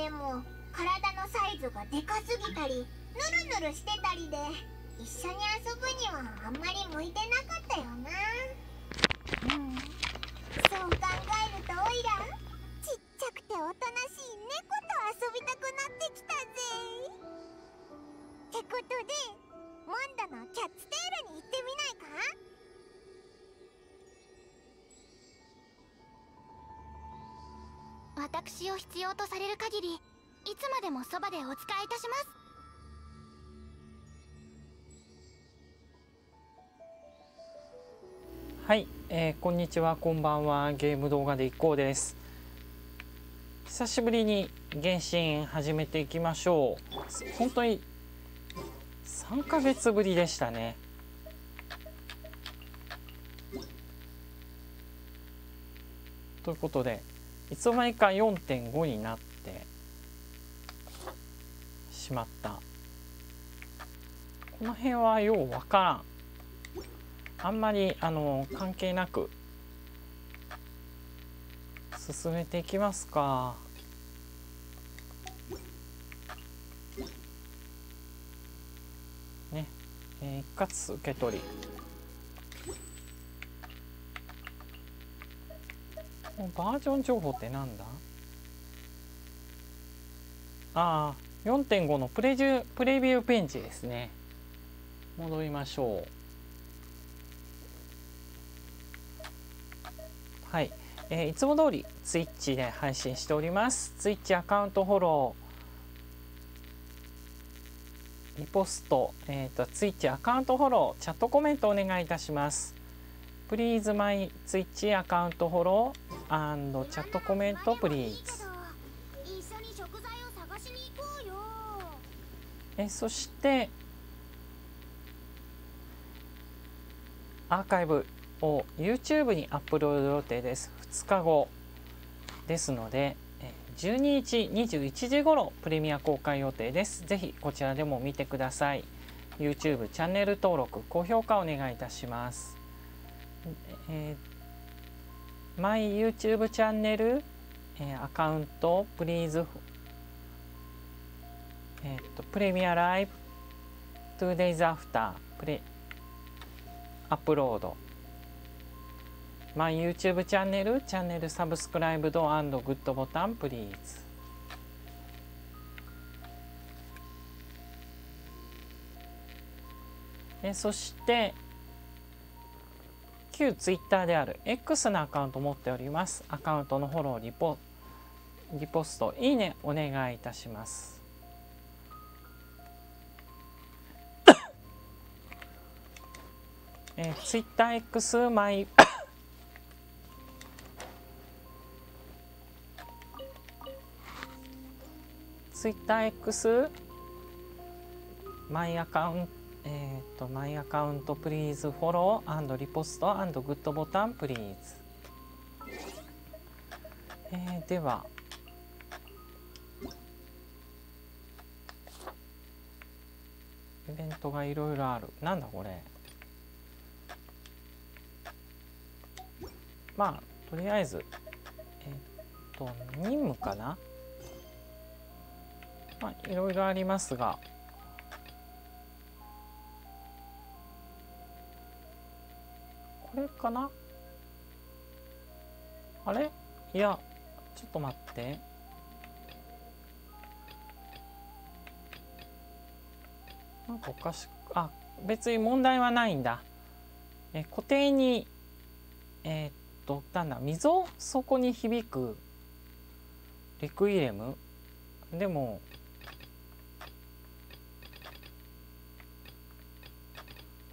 でも体のサイズがでかすぎたりぬるぬるしてたりで一緒に遊ぶにはあんまり向いてなかったよな。うん。そう考えるとオイラちっちゃくておとなしい猫と遊びたくなってきたぜ。ってことでモンドのキャッツテールに行ってみないか？私を必要とされる限りいつまでもそばでお仕えいたします。はい、えー、こんにちは。こんばんは。ゲーム動画でいこうです。久しぶりに原神始めていきましょう。本当に3ヶ月ぶりでしたね。ということでいつの間にか4.5になってしまった。この辺はようわからん。あんまりあの関係なく進めていきますか。ね。えー、一括受け取り。バージョン情報ってなんだ？ああ4.5のプレジュプレビューペンジですね。戻りましょう。はい、えー、いつも通り Twitch で配信しております。Twitch アカウントフォロー。リポスト、えーと、と Twitch アカウントフォロー。チャットコメントお願いいたします。Please my Twitch アカウントフォロー。チャットコメントプリーズえそしてアーカイブを YouTube にアップロード予定です。2日後ですので12日21時頃プレミア公開予定です。ぜひこちらでも見てください。YouTube チャンネル登録高評価お願いいたします。えーマイ YouTube チャンネル、えー、アカウント、プリーズ、えっ、と、プレミアライブ、2days after、プレ、アップロード。マイ YouTube チャンネル、チャンネルサブスクライブドアンドグッドボタン、プリーズ。えそして、旧 Twitter である X のアカウントを持っております。アカウントのフォロー、リポリポスト、いいねお願いいたします。えー、TwitterX マイツイッター X my account えっ、ー、と、 my account please follow and repost and good button please。えー、では、イベントがいろいろある。なんだこれ。まあ、とりあえず、えっ、ー、と、任務かなまあ、いろいろありますが、これかな？あれ？いや、ちょっと待って。なんかおかしく、あ、別に問題はないんだ。え固定に、えー、っと、なんだ、溝？底に響くリクイレム？でも、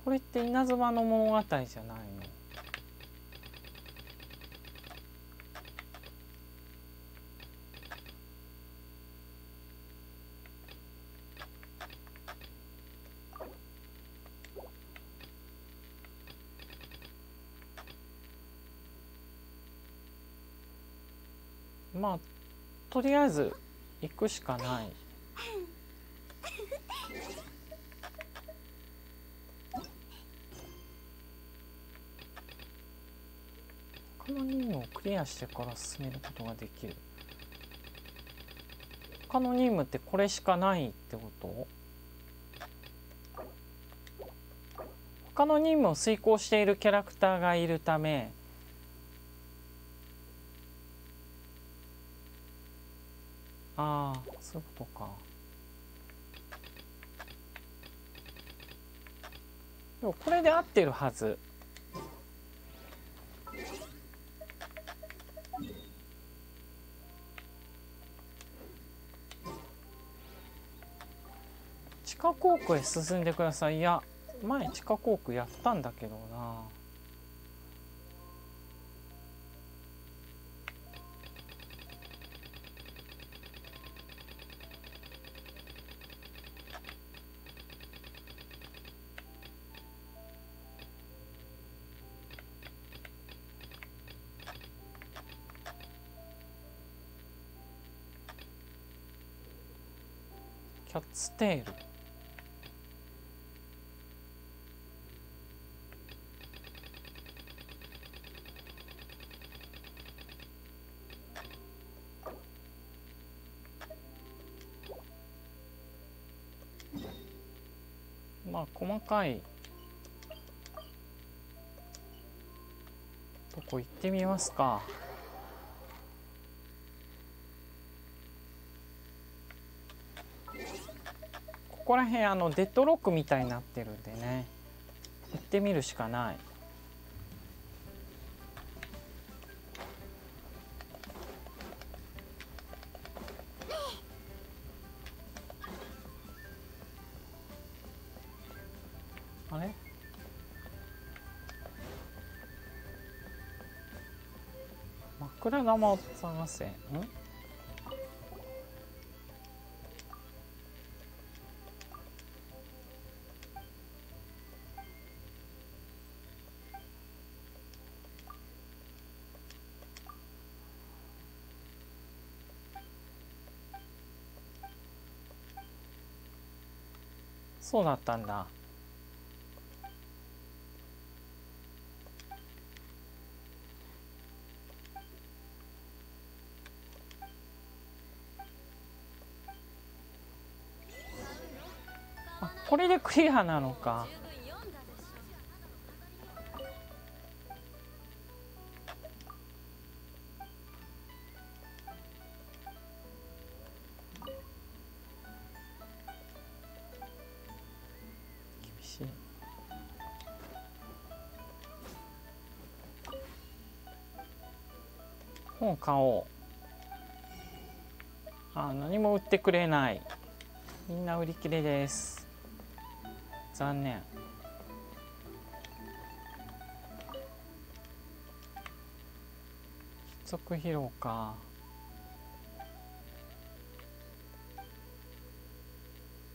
これって稲妻の物語じゃないの？まあとりあえず行くしかない。この任務をクリアしてから進めることができる。他の任務ってこれしかないってこと？他の任務を遂行しているキャラクターがいるためああそういうことか。でもこれで合ってるはず。航空へ進んでください。いや前地下航空やったんだけどな。キャッツテール。まあ細かい。とこ行ってみますか。ここら辺あのデッドロックみたいになってるんでね。行ってみるしかない。探せん？そうだったんだこれでクリアなのか。本買おう。あ何も売ってくれない。みんな売り切れです。残念。貴族疲労か。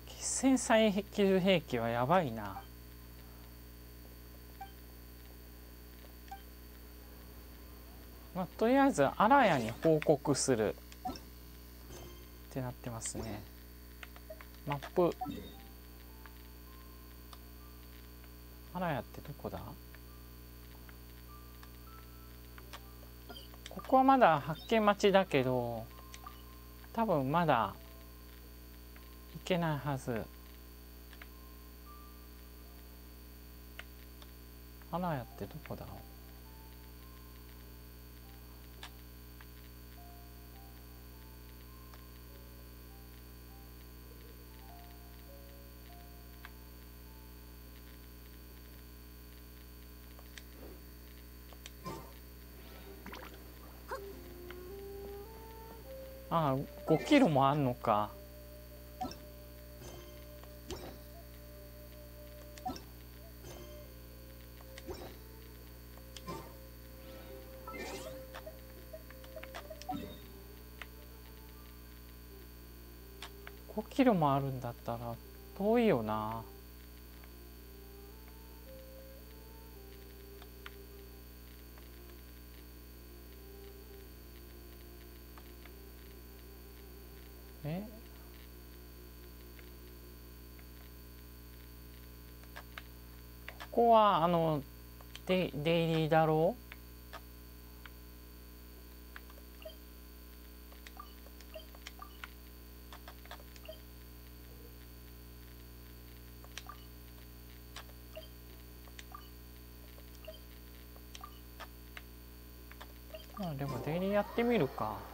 決戦最級兵器はやばいな。まあ、とりあえずアラヤに報告する。ってなってますね。マップ。ラヤってどこだ？ここはまだ発見待ちだけど多分まだ行けないはず。花屋ってどこだ？ろうああ5キロもあんのか。5キロもあるんだったら遠いよな。こはあのデデイリーだろう？でもデイリーやってみるか。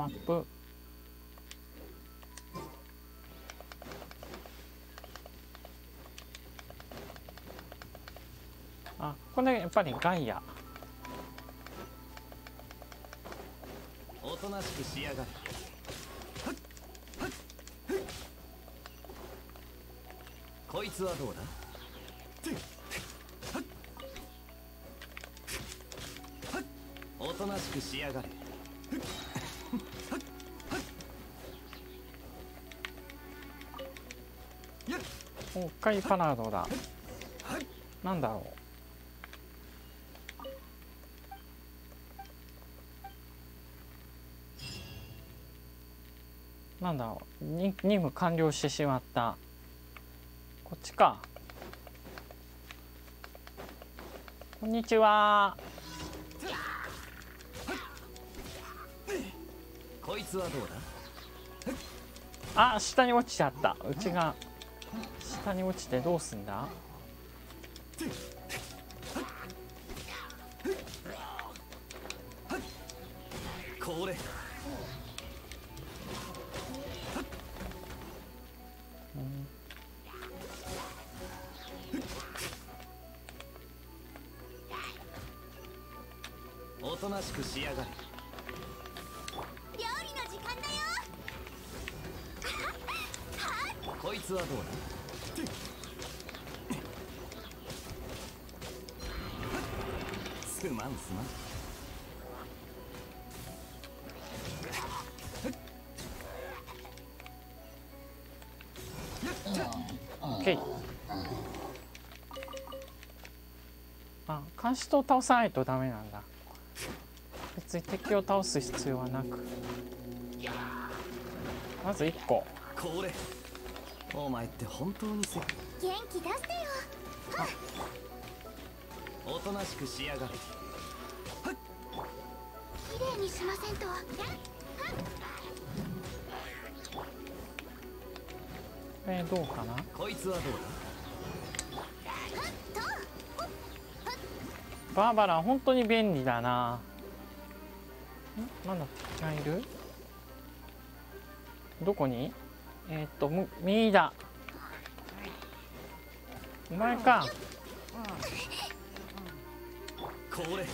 マップ。あこれやっぱりガイア。おとなしくしやがれ。こいつはどうだ？おとなしくしやがれ。おっかいパラードだ。なんだろう。なんだろう。に任務完了してしまった。こっちか。こんにちは。こいつはどうあ下に落ちちゃった。うちが下に落ちてどうすんだ？あ監視塔を倒さないとダメなんだ。別に敵を倒す必要はなく。まず1個。これ。お前って本当にせ元気出してよ。おとなしくしやがれ。綺麗にしませんと。えー、どうかな？こいつはどうバーバラ本当に便利だな。ん？まだ敵がい？るどこに？えーっとむ右だ。お前か。だこれ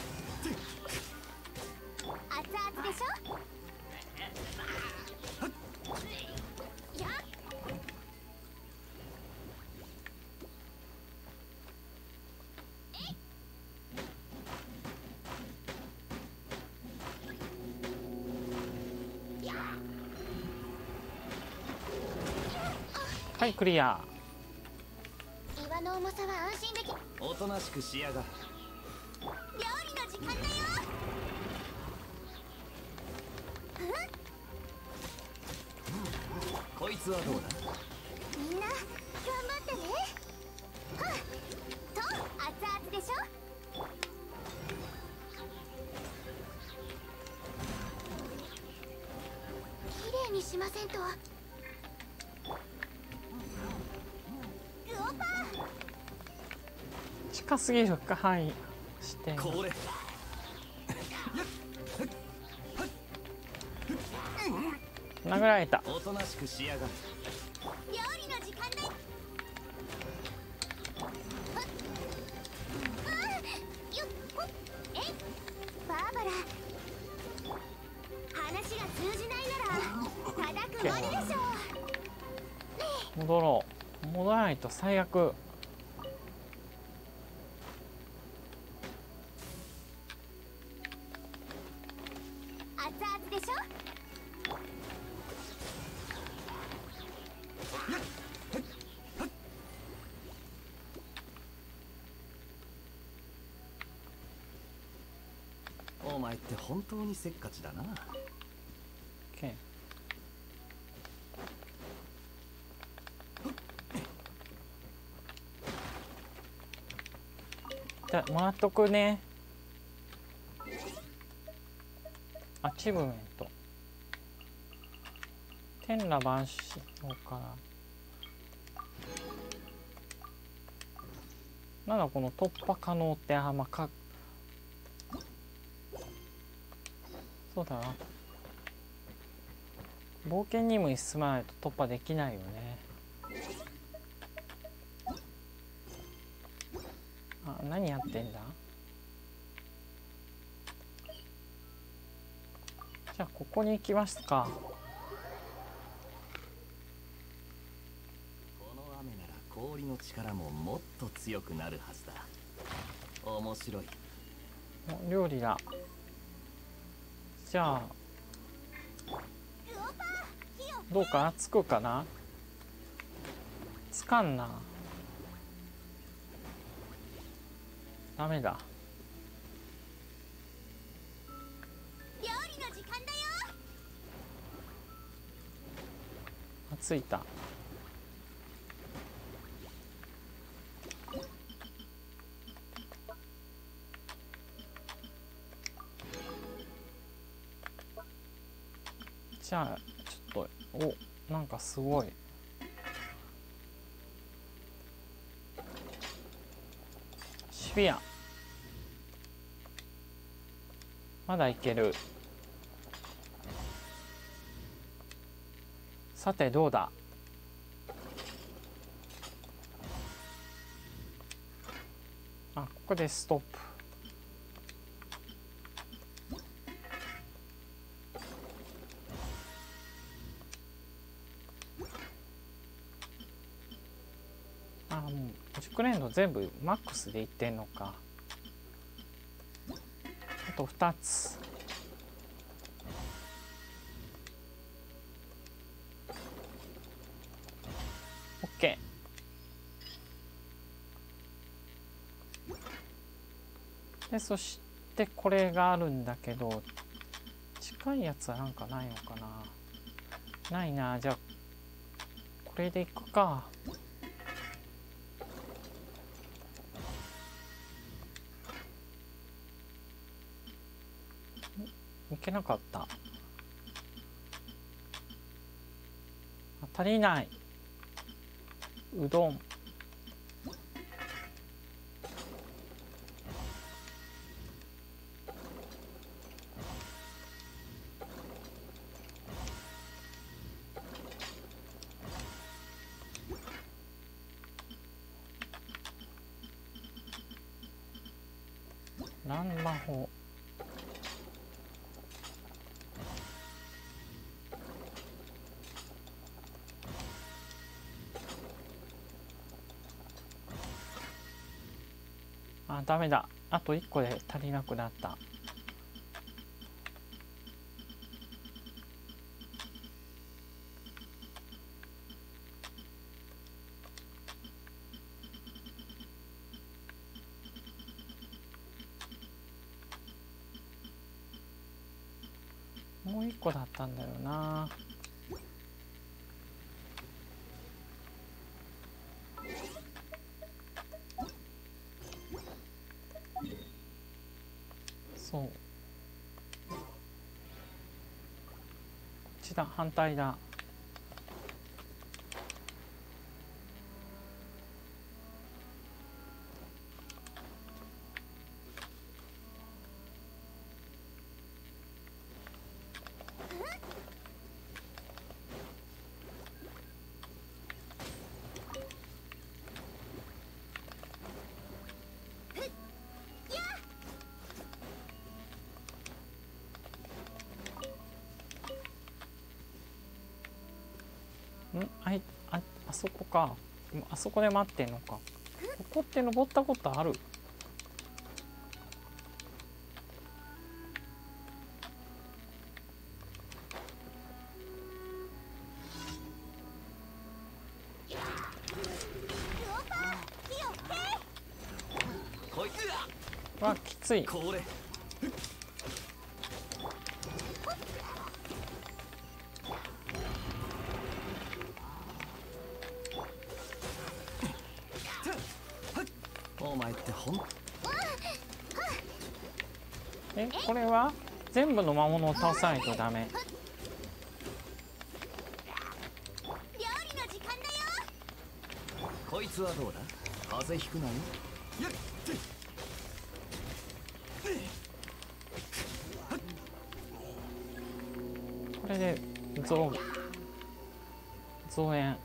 はいクリア。岩の重さは安心でき料おとなしくしやがれ。理の時間だよ。こいつはどうだ？みんな頑張ってね。はっと熱々でしょ？綺麗にしませんと近すぎるかはいして。これ。殴られた。おとなしくしやがれ料理の時間バーバラ話が通じないなら叩くまででしょ戻ろう。戻らないと最悪。当にせっかちだな。OK じゃあもらっとくね。アチブメント。天羅万象から。なんだこの突破可能ってあまあかそうだな。冒険任務に進まないと突破できないよね。あ何やってんだ？じゃあここに行きますか。この雨なら氷の力ももっと強くなるはずだ。面白い。お料理だじゃあどうかな？つくかな？つかんな。ダメだ。料理の時間だよ。あついたじゃあちょっとおなんかすごい。シビア。まだいける。さてどうだ？あここでストップ。全部マックスでいってんのか。あと2つ。OK でそしてこれがあるんだけど近いやつはなんかないのかな。ないな。じゃあこれでいくか。けなかった。足りない。うどん。あダメだ。あと1個で足りなくなったもう1個だったんだよなそうこっちだ反対だんあいああそこか。あそこで待ってんのか。ここって登ったことある？わきつい全部の魔物を倒さないとダメ。こいつはどうだ？風邪ひくなよ。これで増増援。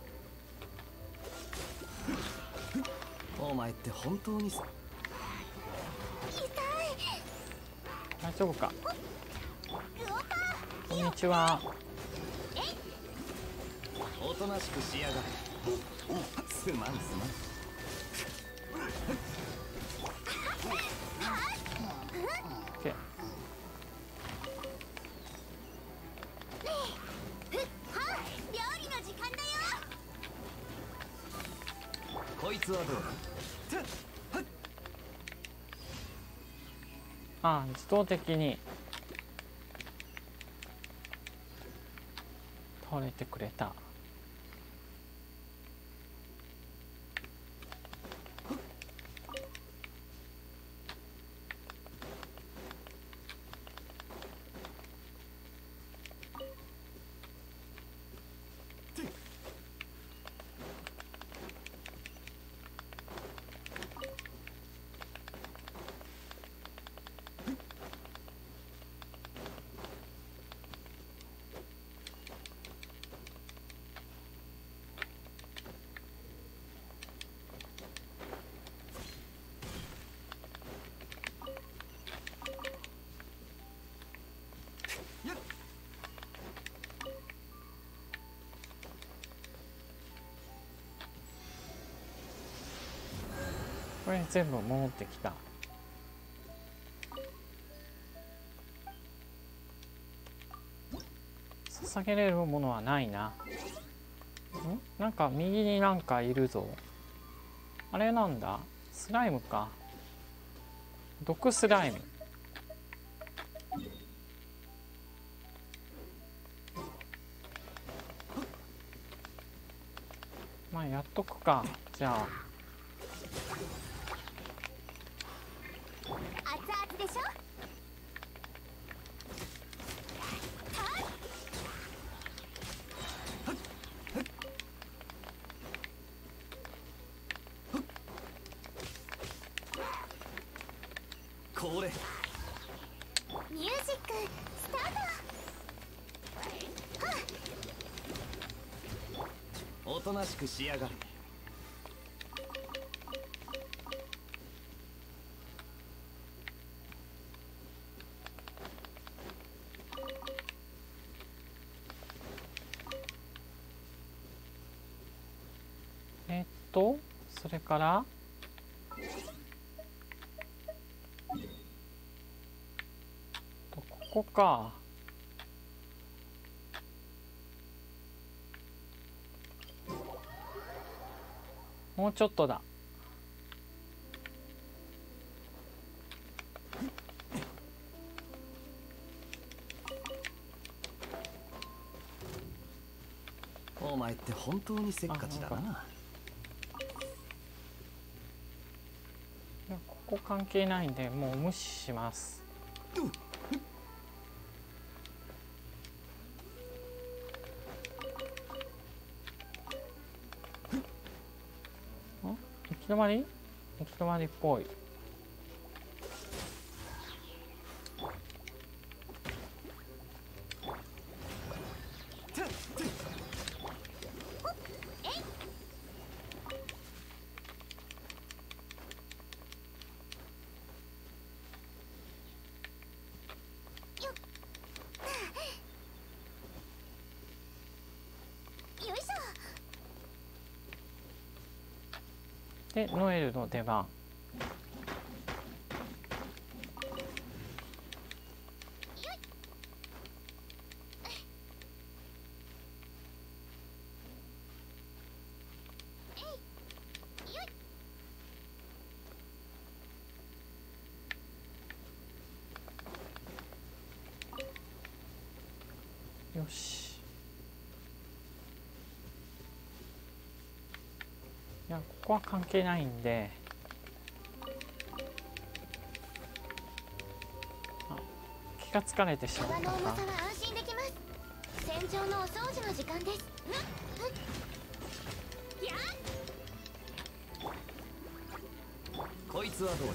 お前って本当にさ大丈夫か。こんにちは。おとなしくしやがれ。すまんすまん。倒的に倒れてくれたこれ全部戻ってきた。捧げれるものはないな。ん？なんか右になんかいるぞ。あれなんだ？スライムか。毒スライム。まあやっとくか。じゃあ。ミュージックスタート。おとなしくしやがれ。えっとそれからとここか。もうちょっとだ。お前って本当にせっかちだあなここ関係ないんでもう無視します。ん行き止まり？行き止まりっぽいしょでノエルの出番よしいやここは関係ないんで。あ気が疲れてしまったか。川の重さは安心できます戦場のお掃除の時間です。こいつはどうだ？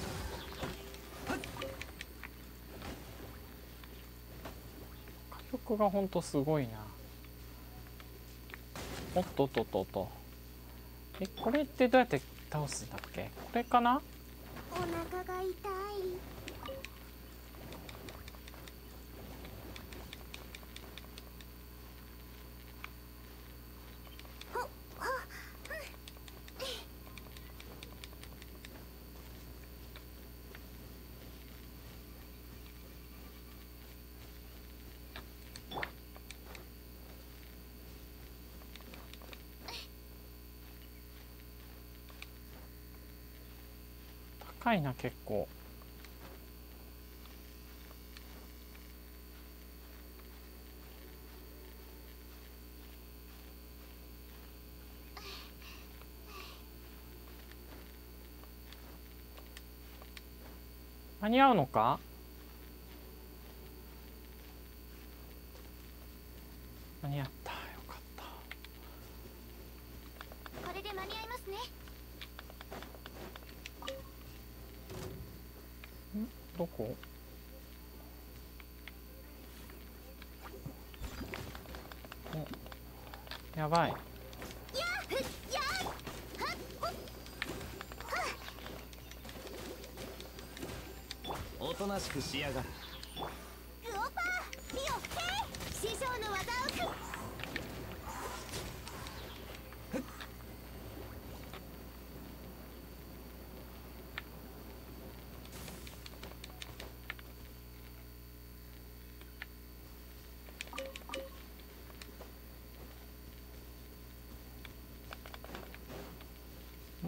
火力がほんとすごいな。おっとっとっとっとえこれってどうやって倒すんだっけ？これかな？お腹が痛いほっほっ高いな結構。間に合うのか間に合ったよかったこれで間に合いますねどこおやばい。おとなしくしやがるグオパー火を吹け師匠の技を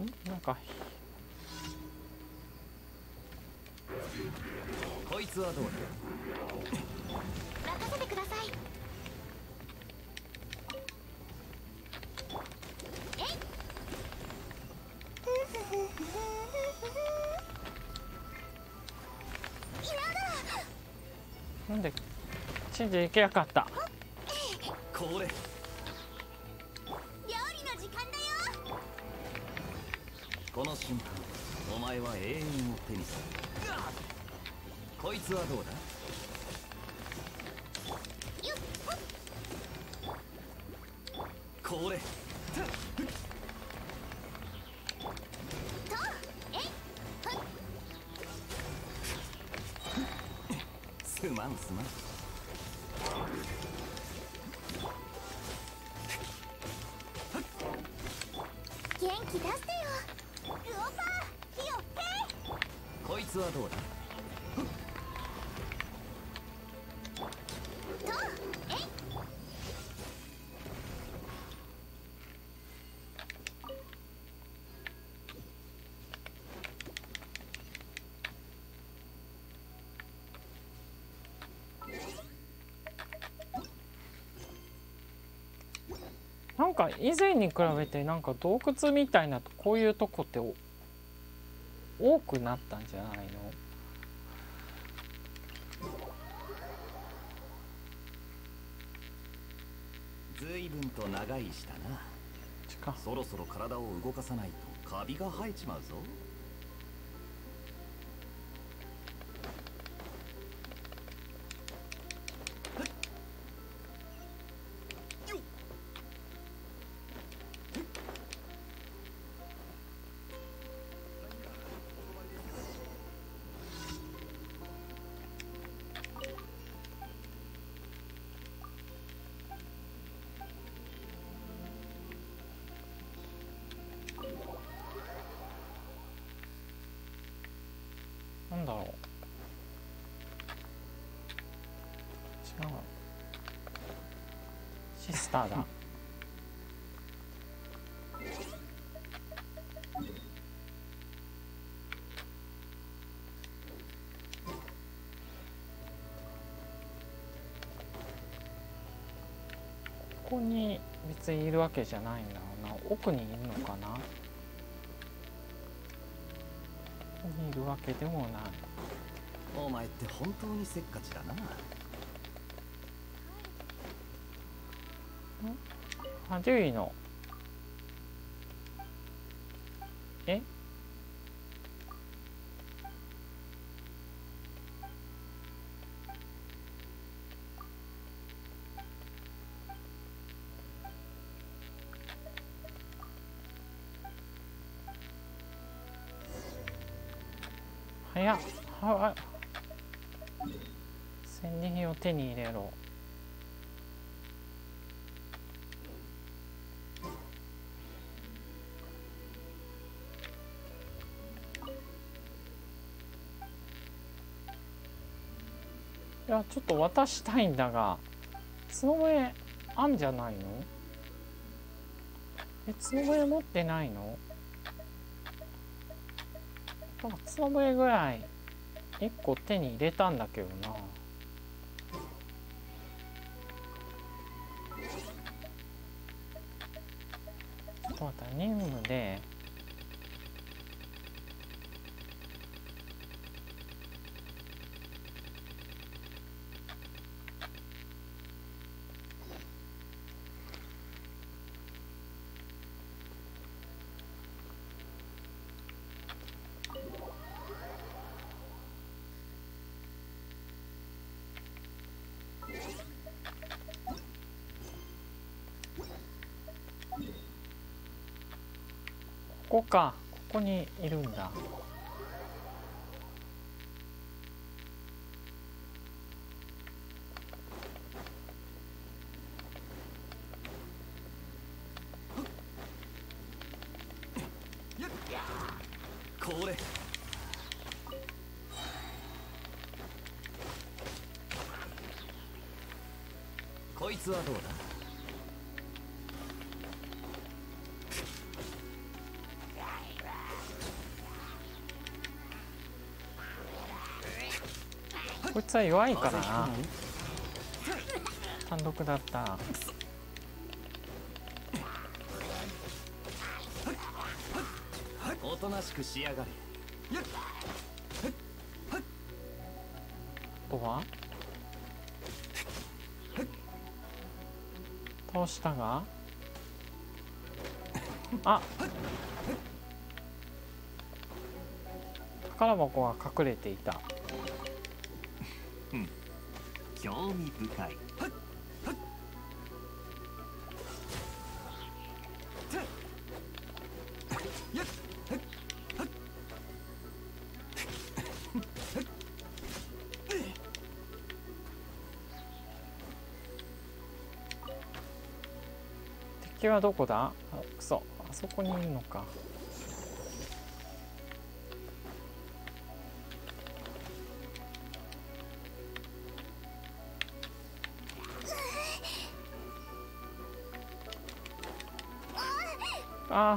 くんなんかこい。つはどうだ任せてくださいえいなんでチンジ行けやかった。これこの瞬間お前は永遠を手にする。こいつはどうだ？これ。か以前に比べてなんか洞窟みたいなこういうとこってお多くなったんじゃないの？随分と長いしたな。近。そろそろ体を動かさないとカビが生えちまうぞターだ。ここに別にいるわけじゃないんだろうな。奥にいるのかな？ここにいるわけでもない。お前って本当にせっかちだなあ獣医の。え？早っ。は戦利品を手に入れろ。ちょっと渡したいんだが角笛あんじゃないの？え角笛持ってないの？角笛ぐらい1個手に入れたんだけどな。ここか。ここにいるんだ。これ。こいつはどうこいつは弱いからな。単独だった。おとなしくしやがれ。あとは？倒したが？あ！宝箱が隠れていた興味深い。敵はどこだ？あくそあそこにいるのか。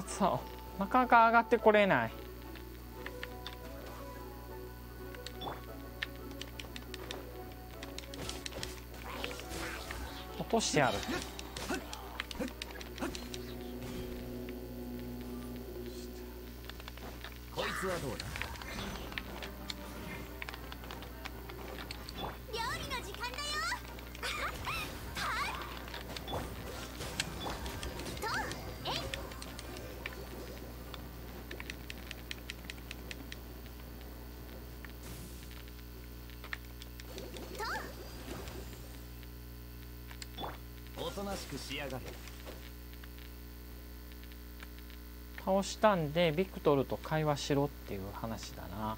そう。なかなか上がってこれない。落としてある。こいつはどうだ？倒したんでビクトルと会話しろっていう話だな。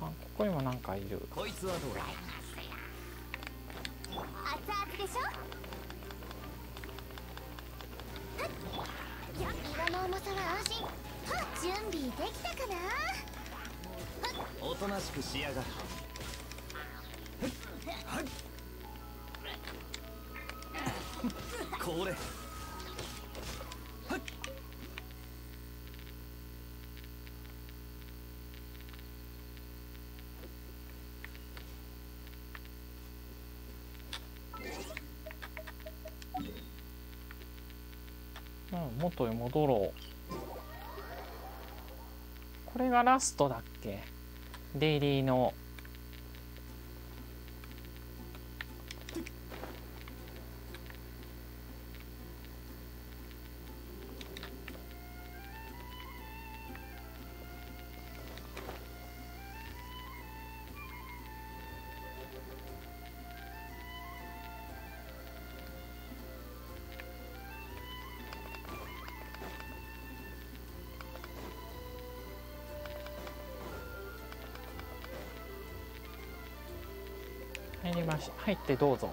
あここにもなんかいる。こいつはどうだ熱々でしょ？岩の重さは安心。はっ準備できたかな？おとなしくしやがれん元へ戻ろう。これがラストだっけ？デイリーの入ってどうぞ。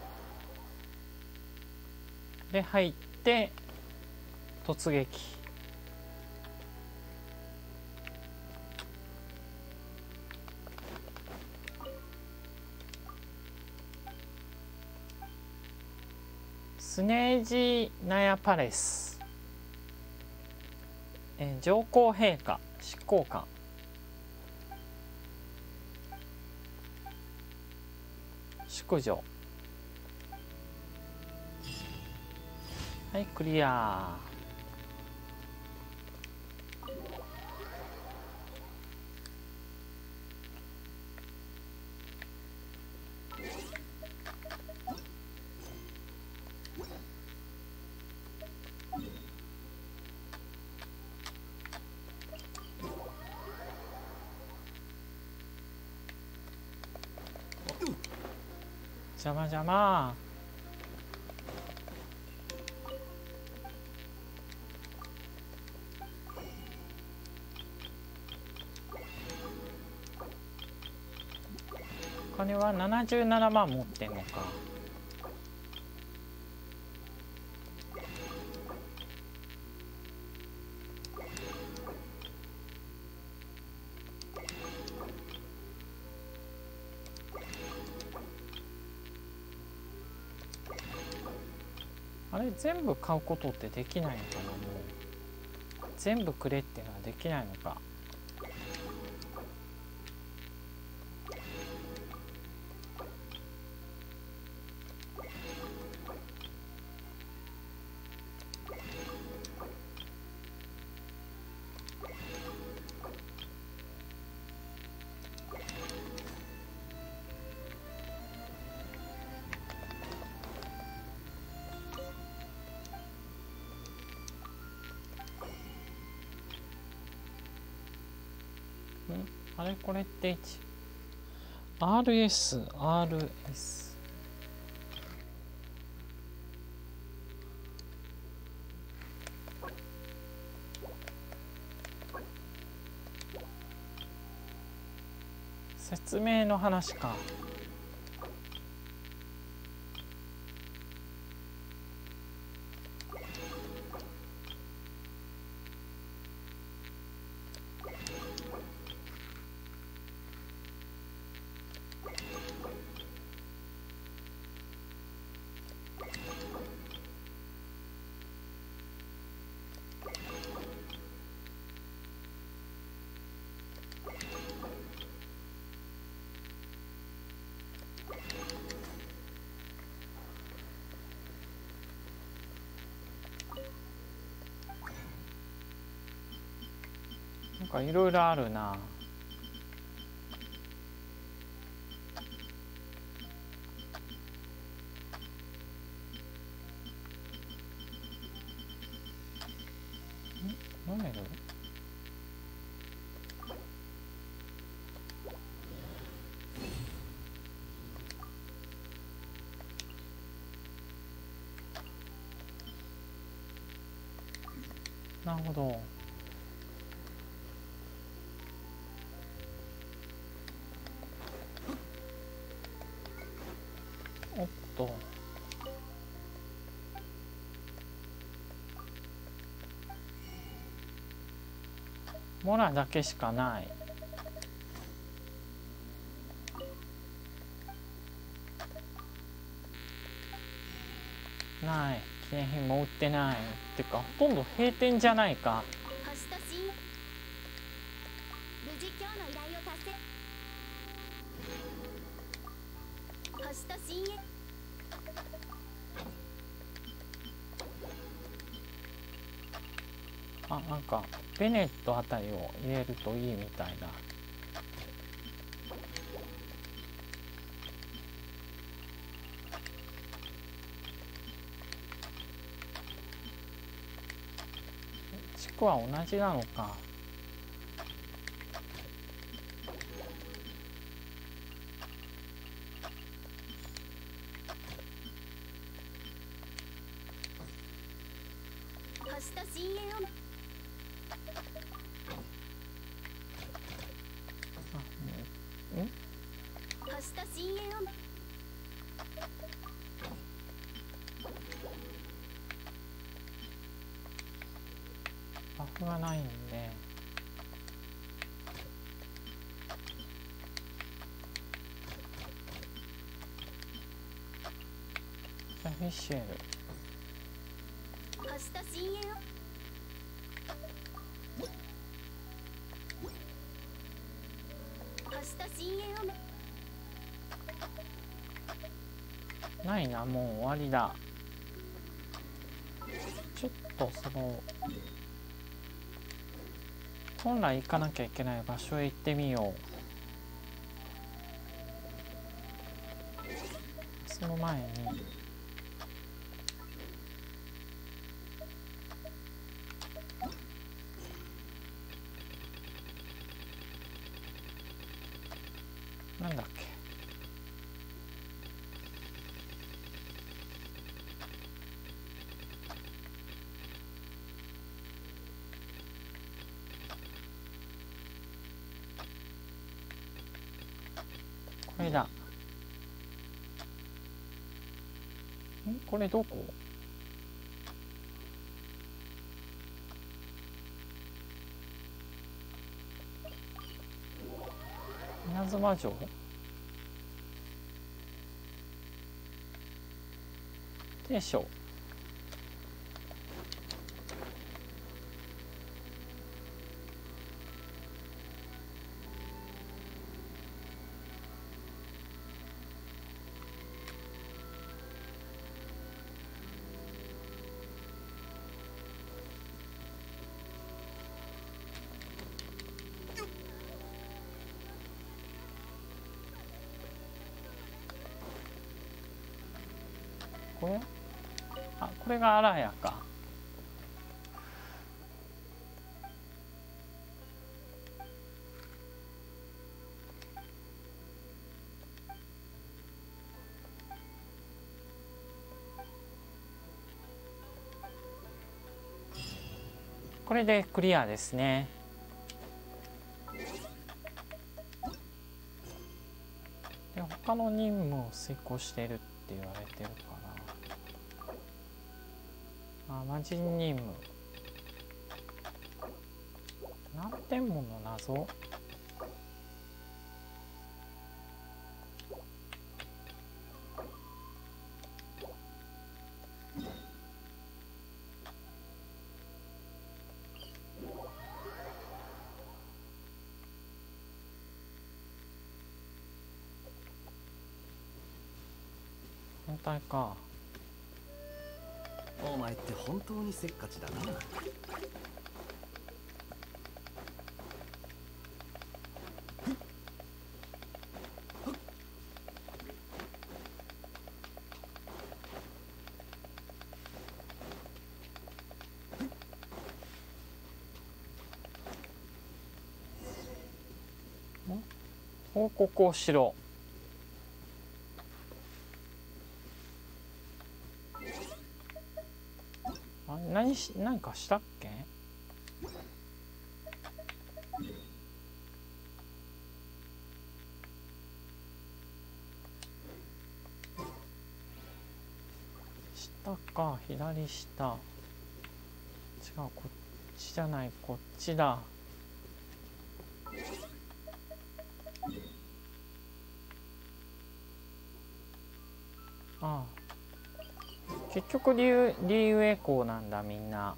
で入って突撃。スネージナヤパレス、えー上皇陛下執行官。古城はいクリア。邪魔お金は77万持ってんのか。全部買うことってできないのかなもう。全部くれっていうのはできないのか。これって1 RS RS 説明の話か。かいろいろあるなん飲めるなるほどおっとモラだけしかない。ない。記念品も売ってない。っていうかほとんど閉店じゃないか。ベネットあたりを入れるといいみたいな。地区は同じなのか星と深淵をあん星と深淵をバフがないんでじゃあフィッシュエルないなもう終わりだ。ちょっとその本来行かなきゃいけない場所へ行ってみよう。なんだっけ？これだ。ん？これどこ？稲妻城でしょうこれあこれがあらやか。これでクリアですね。で他の任務を遂行してるって言われてるから。なあ魔人任務何点もの謎反対かお前って本当にせっかちだな。報告をしし何かしたっけ？下か左下。違うこっちじゃないこっちだああ結局リュウリュウエコーな。ん？だみんな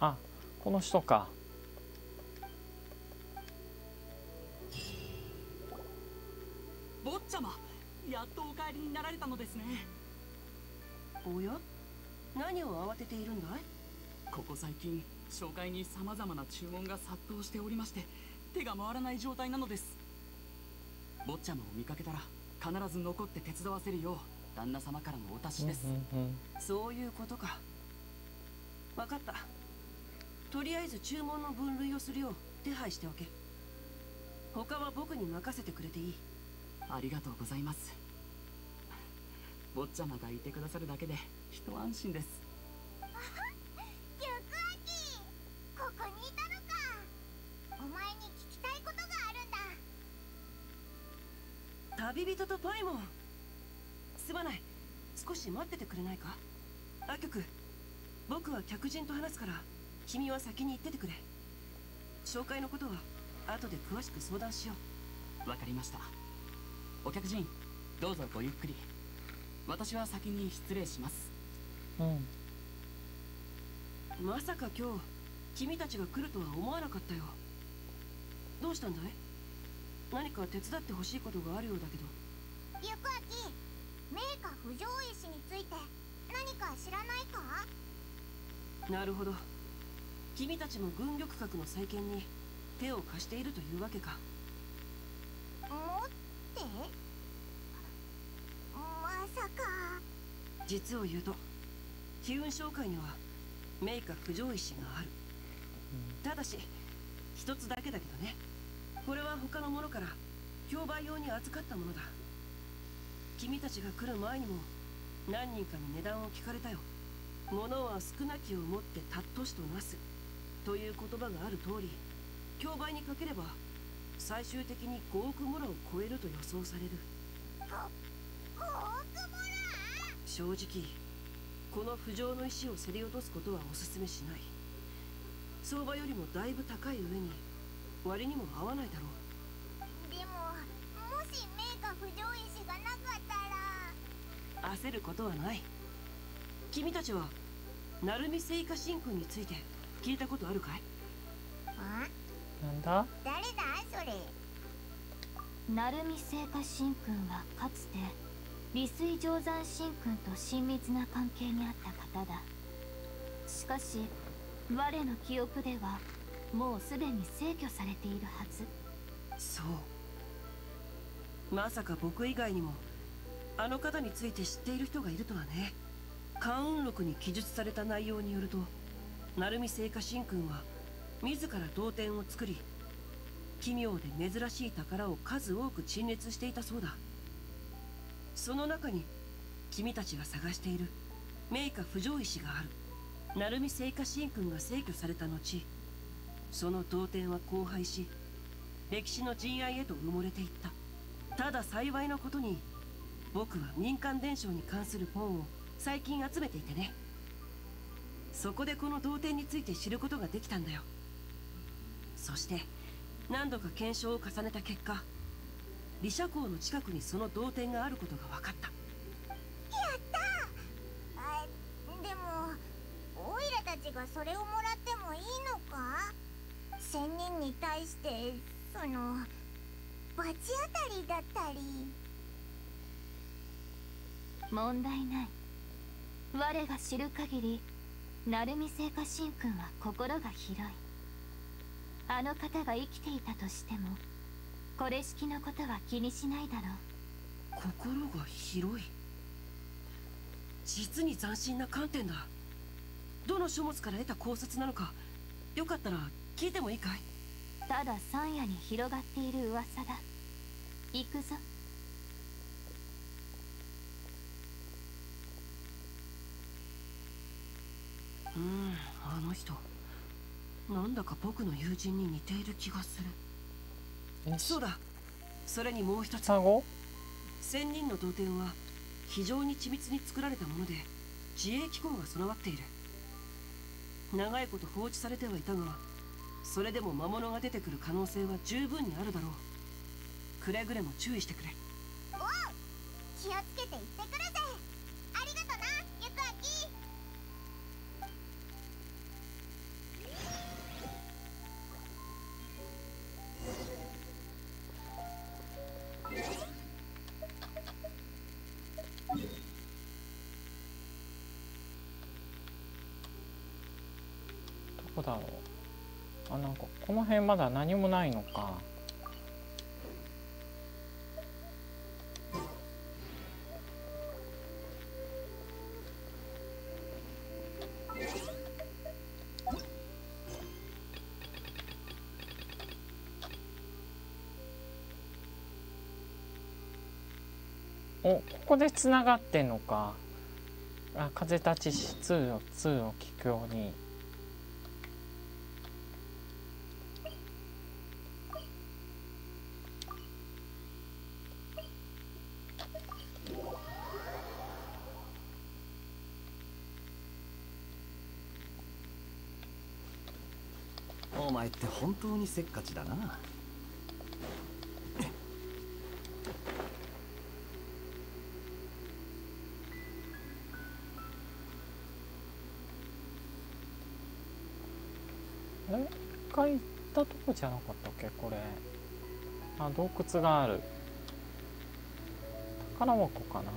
あこの人か。最近紹介に様々な注文が殺到しておりまして手が回らない状態なのです。坊ちゃまを見かけたら必ず残って手伝わせるよう旦那様からのお達しです、うんうんそういうことか。分かった。とりあえず注文の分類をするよう手配しておけ。他は僕に任せてくれていい。ありがとうございます。坊ちゃまがいてくださるだけで一安心ですし待っててくれないか？アキョク僕は客人と話すから君は先に行っててくれ。紹介のことは後で詳しく相談しよわかりました。お客人どうぞごゆっくり。私は先に失礼します。うん。うまさか今日君たちが来るとは思わなかったよ。どうしたんだい？何か手伝ってほしいことがあるようだけど。ゆくあき名家不条石について何か知らないか？なるほど。君たちも軍玉閣の再建に手を貸しているというわけか。持って？まさか。実を言うと機運商会には名家不条石がある。ただし一つだけだけどね。これは他の者から競売用に預かったものだ君たちが来る前にも何人かに値段を聞かれたよ。物は少なきをもって尊しとなす。という言葉がある通り競売にかければ最終的に5億モラを超えると予想される。5億も正直この浮上の石を競り落とすことはお勧めしない。相場よりもだいぶ高い上に割にも合わないだろう。焦ることはない。君たちは鳴海聖火神君について聞いたことあるかい？あ？なんだ？誰だそれ？鳴海聖火神君はかつて利水定山神君と親密な関係にあった方だ。しかし我の記憶ではもうすでに逝去されているはず。そう。まさか僕以外にもあの方について知っている人がいるとはね。関運録に記述された内容によると鳴海聖火神君は自ら銅天を作り奇妙で珍しい宝を数多く陳列していたそうだ。その中に君たちが探している名家不条石がある鳴海聖火神君が逝去された後その銅天は荒廃し歴史の陣愛へと埋もれていった。ただ幸いなことに僕は民間伝承に関する本を最近集めていてね。そこでこの童貞について知ることができたんだよ。そして何度か検証を重ねた結果利社港の近くにその童貞があることが分かった。あでもオイラたちがそれをもらってもいいのか？仙人に対してその罰当たりだったり。問題ない。我が知る限り鳴海聖火神君は心が広い。あの方が生きていたとしてもこれ式のことは気にしないだろう。心が広い？実に斬新な観点だ。どの書物から得た考察なのかよかったら聞いてもいいかい？ただ山野に広がっている噂だ。行くぞうーん。あの人なんだか僕の友人に似ている気がする。え？そうだ。それにもう一つ。千人の童貞は非常に緻密に作られたもので自衛機構が備わっている。長いこと放置されてはいたがそれでも魔物が出てくる可能性は十分にあるだろう。くれぐれも注意してくれ。おう気をつけて行ってくるぜだろう。あなんかこの辺まだ何もないのか。おここでつながってんのか。あ風立ちし通路通路気境に。前って本当にせっかちだな。え？一回行ったとこじゃなかったっけ？これ。あ洞窟がある。宝箱かな？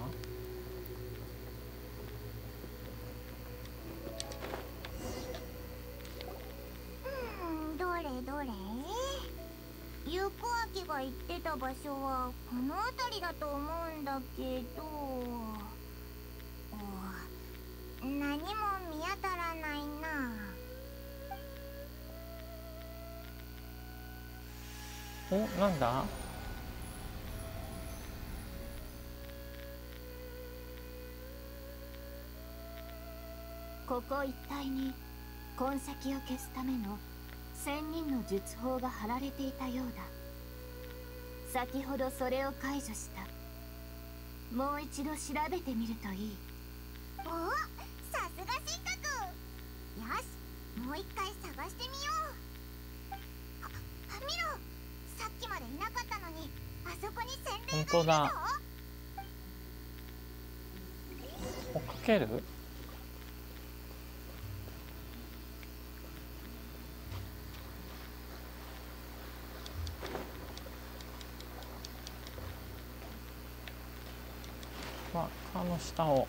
た場所はこの辺りだと思うんだけどお何も見当たらないな。おなんだ？ここ一帯に痕跡を消すための千人の術法が貼られていたようだ先ほどそれを解除した。もう一度調べてみるといい。おさすがしんかくよしもう一回探してみよう。ああ見ろ。さっきまでいなかったのにあそこに洗礼がいるぞ。本当だ。追っかけるまあの下を。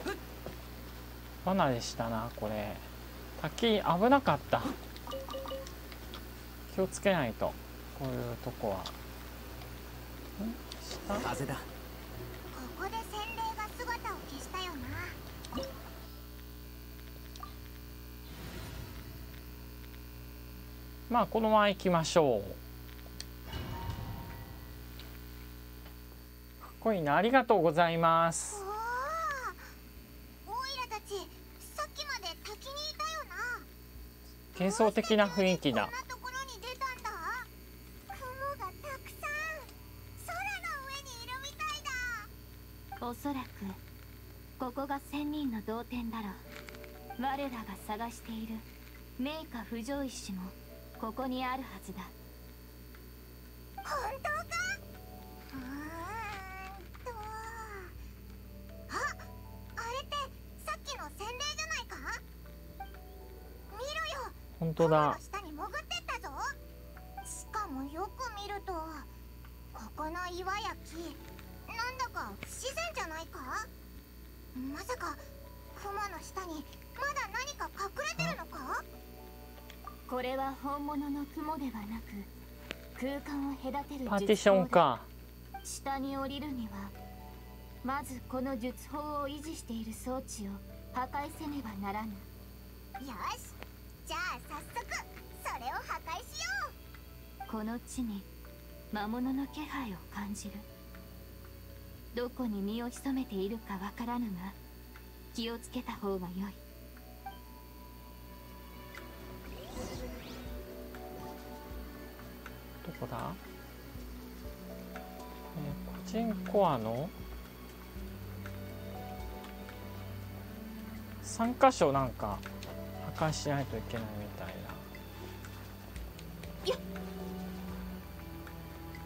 罠でしたなこれ。滝危なかった。気をつけないとこういうとこは。ん？下？風だ。ここで洗礼が姿を消したよな。まあこのまま行きましょう。かっこいいな。ありがとうございます幻想的な雰囲気だこんなところに出たんだ？雲がたくさん。空の上にいるみたいだ。おそらくここが千人の同点だろう。我らが探している。名家不条石もここにあるはずだ当だ。雲の下に潜ってったぞしかもよく見るとここの岩や木なんだか不自然じゃないか？まさか雲の下にまだ何か隠れてるのか？これは本物の雲ではなく空間を隔てるパーティションか。下に降りるにはまずこの術法を維持している装置を破壊せねばならぬ。よし。じゃあ早速それを破壊しよこの地に魔物の気配を感じる。どこに身を潜めているかわからぬが気をつけた方が良い。どこだ、えー、個人コアの？3箇所なんか破壊しないといけないみたいな。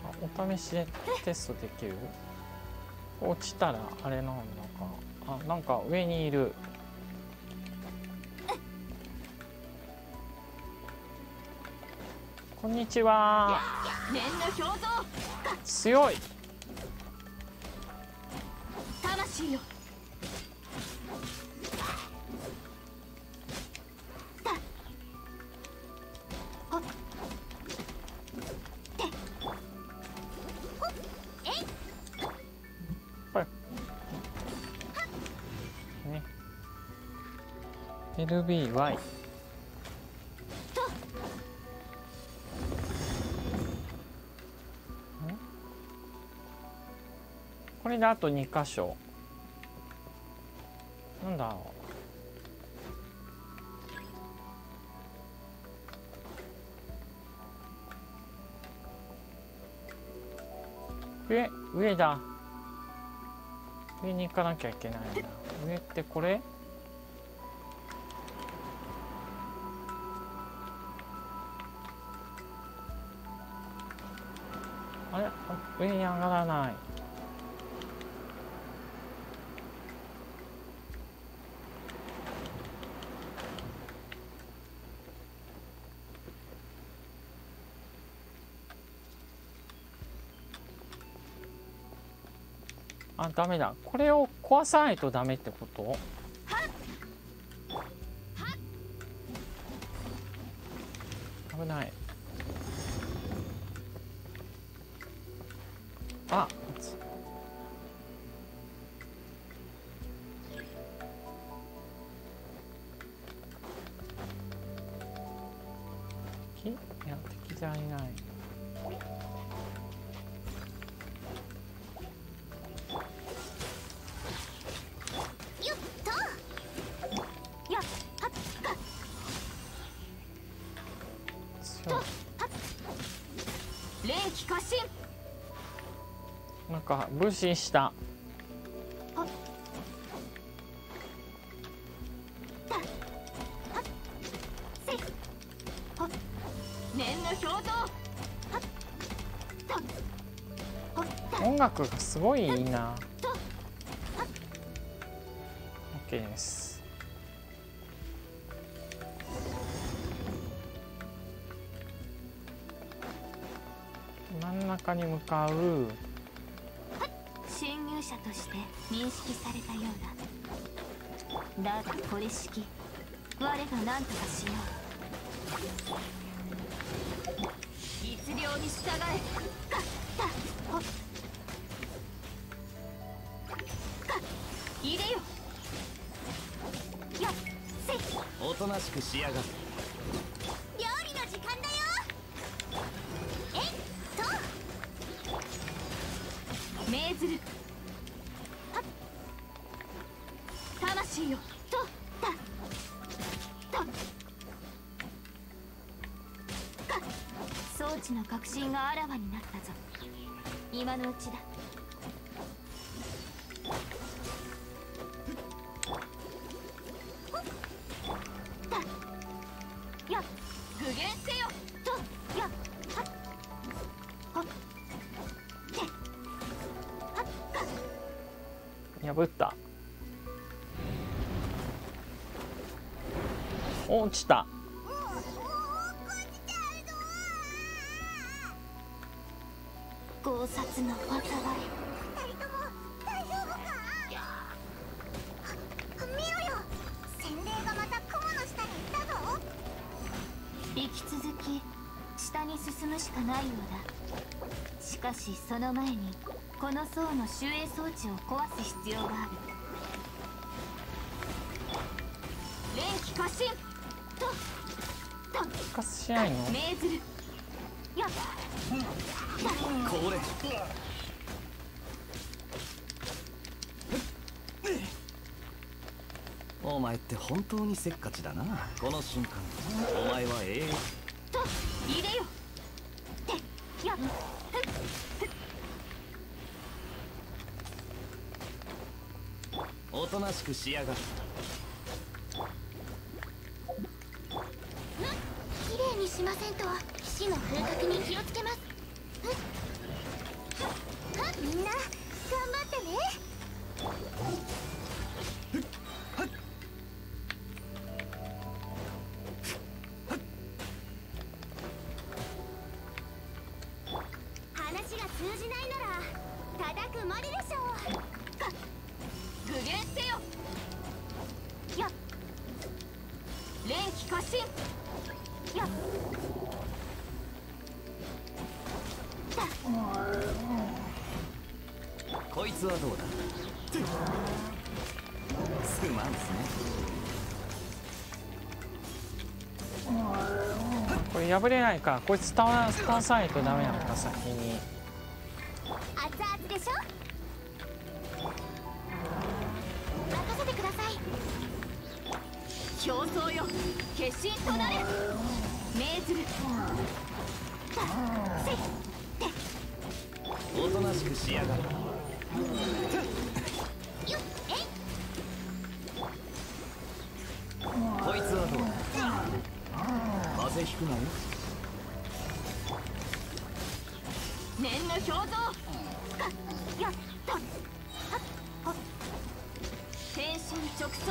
あお試しでテストできる？落ちたらあれなんだか。あなんか上にいる。こんにちは。強い。魂よ LBY これであと2箇所。なんだ？ろう上上だ。上に行かなきゃいけないんだ。上ってこれ？上に上がらない。あダメだ。これを壊さないとダメってこと？なんか分身した。音楽がすごいいいな。OK です。真ん中に向かう。者として認識されたようだ。だがこれしき我が何とかしよう。律令に従え。かった。ほっか入れよ。やっせ。いおとなしくしやがって今のうちだ。破った。落ちた。その前にこの層の守衛装置を壊す必要がある。連気過信！とと復活しないの？命ずる。やっ。これ。お前って本当にせっかちだな。この瞬間お前は永遠しくしやがるつはどうだ？すまんすね。これ破れないかこいつ倒さないとダメなのか先に。熱々でしょ？競争よ。決心となれ。命ずる。おとなしくしやがる。こいつはどう？だ風邪ひくなよ念の表像よっと天心直送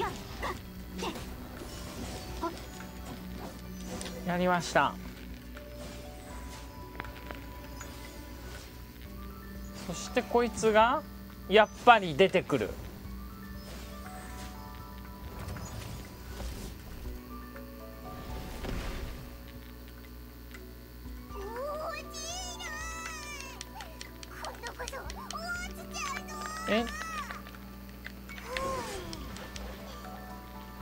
よっやりましたこいつがやっぱり出てくる。え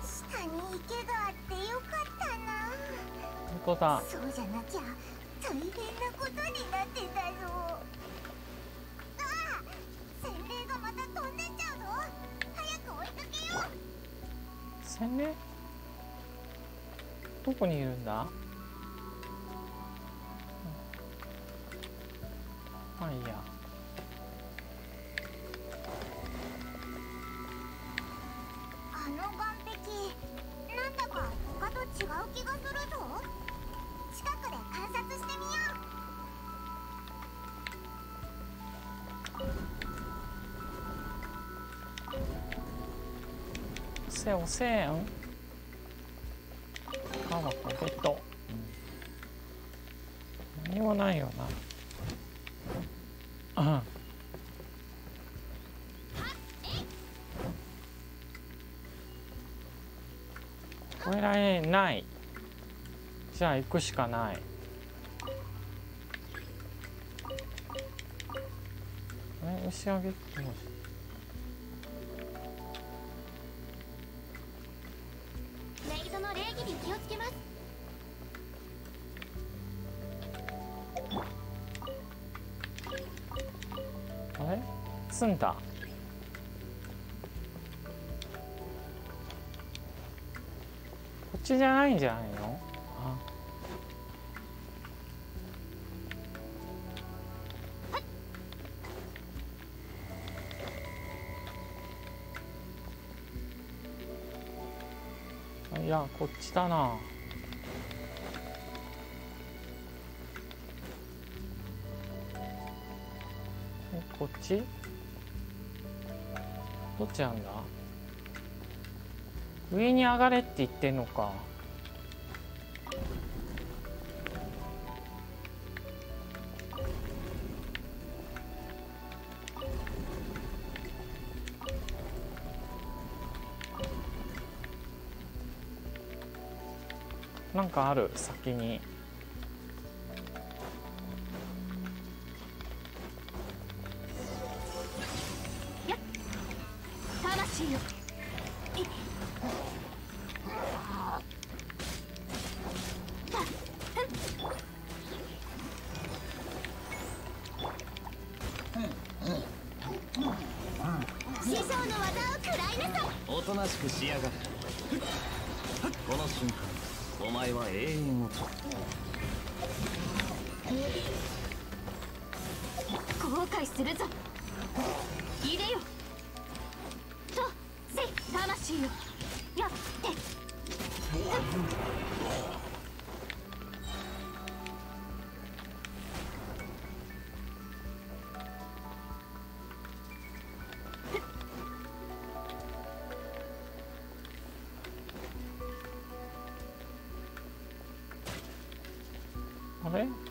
下に池があってよかったなそうじゃなきゃ大変なせんね。どこにいるんだ？せおせんカバコゲット、何もないよな。うん。越えられない。じゃあ行くしかない。え牛上げどうし。うちじゃないんじゃないの？あいやこっちだな。えこっち？どっちなんだ？上に上がれって言ってんのか。なんかある先に。あ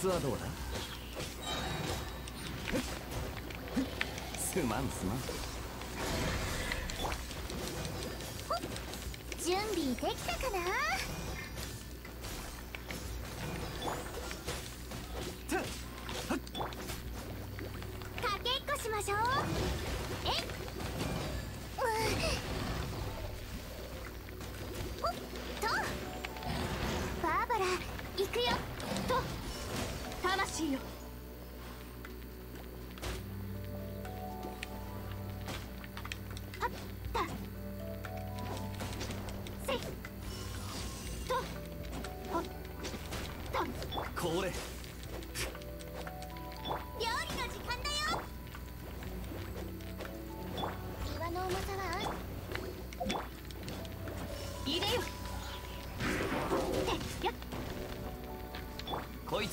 つはどうだ？すまんすまん。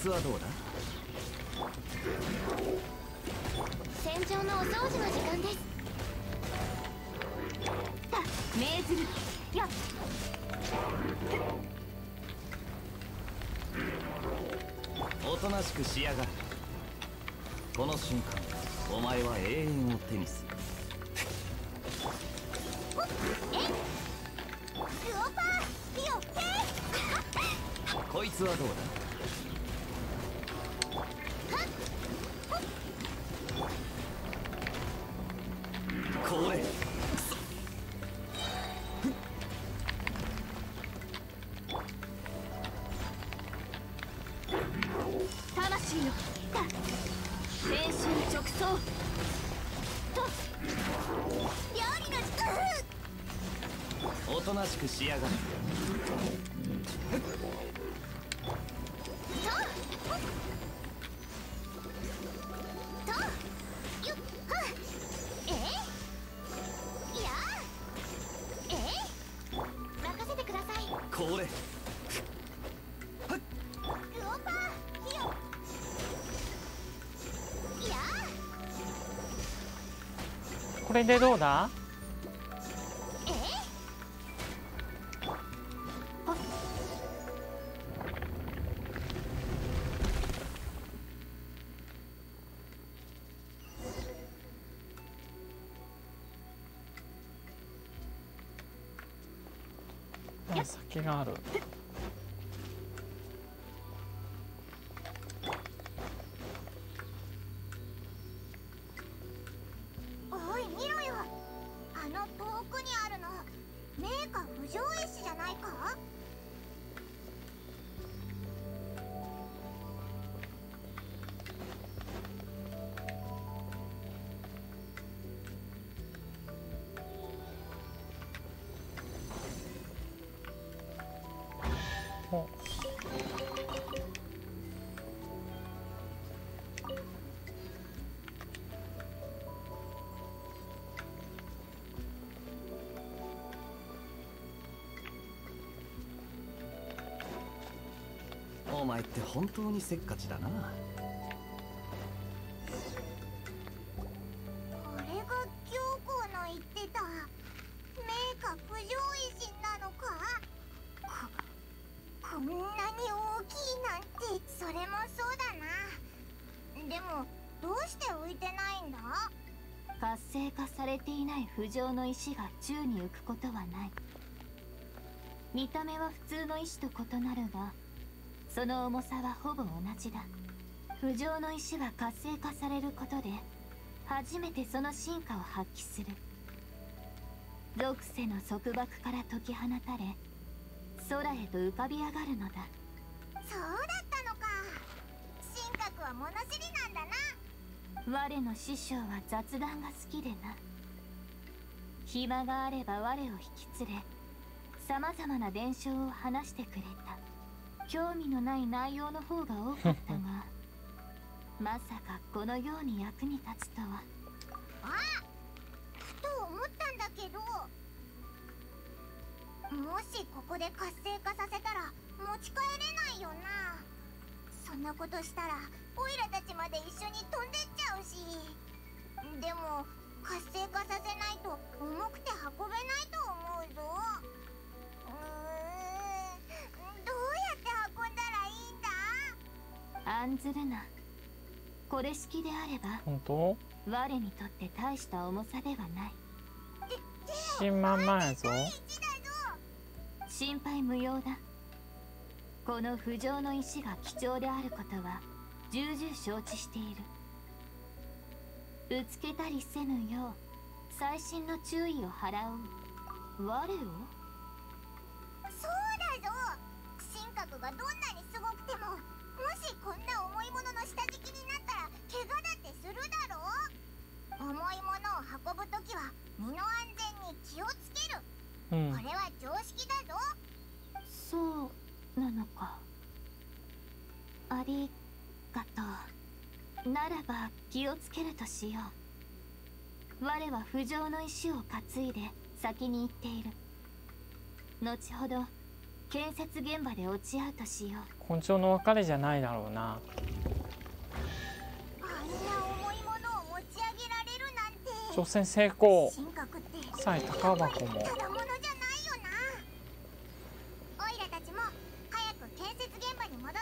はどうだ？戦場のお掃除の時間です。た命ずる。やっ。おとなしくしやがる。この瞬間お前は永遠を手にする。こいつはどうだ？くしやがるとよっはっえいやえい任せてくださいこれ。これでどうだ？前って本当にせっかちだな。これが教皇の言ってたメーカ不条石なのか？ここんなに大きいなんてそれもそうだな。でもどうして浮いてないんだ？活性化されていない浮上の石が宙に浮くことはない。見た目は普通の石と異なるがその重さはほぼ同じだ。浮上の石が活性化されることで初めてその進化を発揮する。属性の束縛から解き放たれ空へと浮かび上がるのだ。そうだったのか。神格は物知りなんだな。我の師匠は雑談が好きでな。暇があれば我を引き連れ様々な伝承を話してくれた興味のない内容の方が多かったが まさかこのように役に立つとは。あふと思ったんだけど。もしここで活性化させたら持ち帰れないよな。そんなことしたらオイラたちまで一緒に飛んでっちゃうし。でも活性化させないと重くて運べないと思うぞ。うーん案ずこれ式であれば本当？我にとって大した重さではない。自信満々やぞ心配無用だ。この不浄の石が貴重であることは重々承知している。ぶつけたりせぬよう細心の注意を払う。我を？そうだぞ。不神格がどんなにすごくてももしこんな重いものの下敷きになったら怪我だってするだろ重いものを運ぶときは身の安全に気をつける。うん。これは常識だぞ。そう。なのか。ありがとう。ならば気をつけるとしよう。我は不浄の石を担いで先に行っている。後ほど建設現場で落ち合うとしよう。根性の別れじゃないだろうな。あんな重いものを持ち上げられるなんて。挑戦成功。さえ高箱も。ただものじゃないよな。オイラたちも早く建設現場に戻って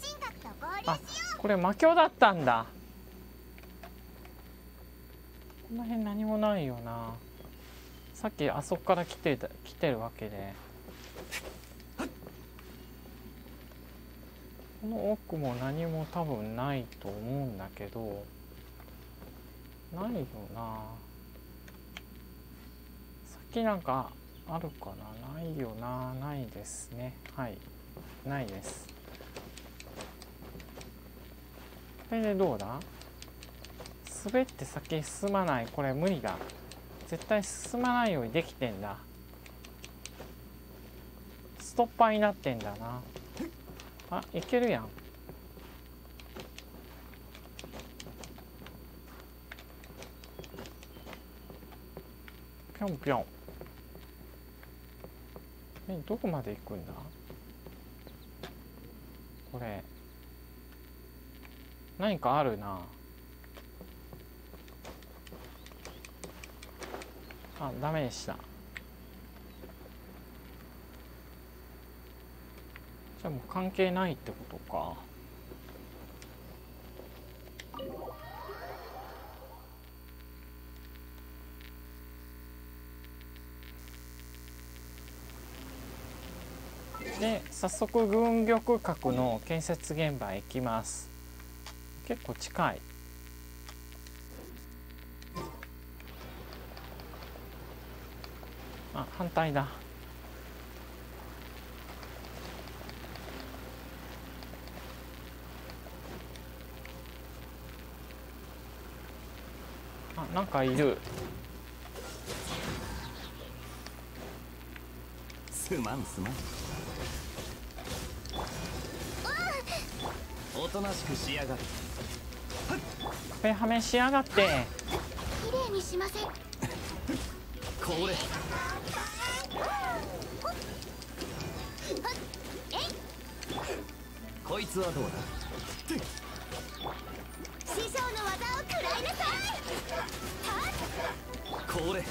神格と合流しよあこれ魔境だったんだ。この辺何もないよな。さっきあそこから来てた来てるわけでこの奥も何も多分ないと思うんだけどないよな。先なんかあるかな？ないよな。ないですね。はい。ないです。これでどうだ？滑って先進まない。これ無理だ。絶対進まないようにできてんだ。ストッパーになってんだな。あいけるやん。ぴょんぴょん。えどこまで行くんだ？これ。何かあるな。あダメでした。じゃあもう関係ないってことか。で早速軍玉閣の建設現場へ行きます。結構近い。あ反対だ。なんかいる。すまんすまん。おとなしくしやがる壁はめしやがって。綺麗にしません。これ。こいつはどうだ？師匠の技を食らいなさいこれ。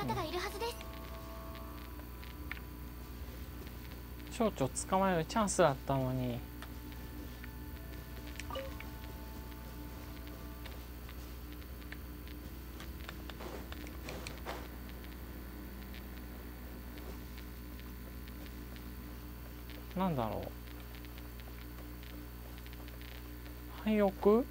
方がいるはずです。蝶々、捕まえるチャンスだったのに。なんだろう。廃屋？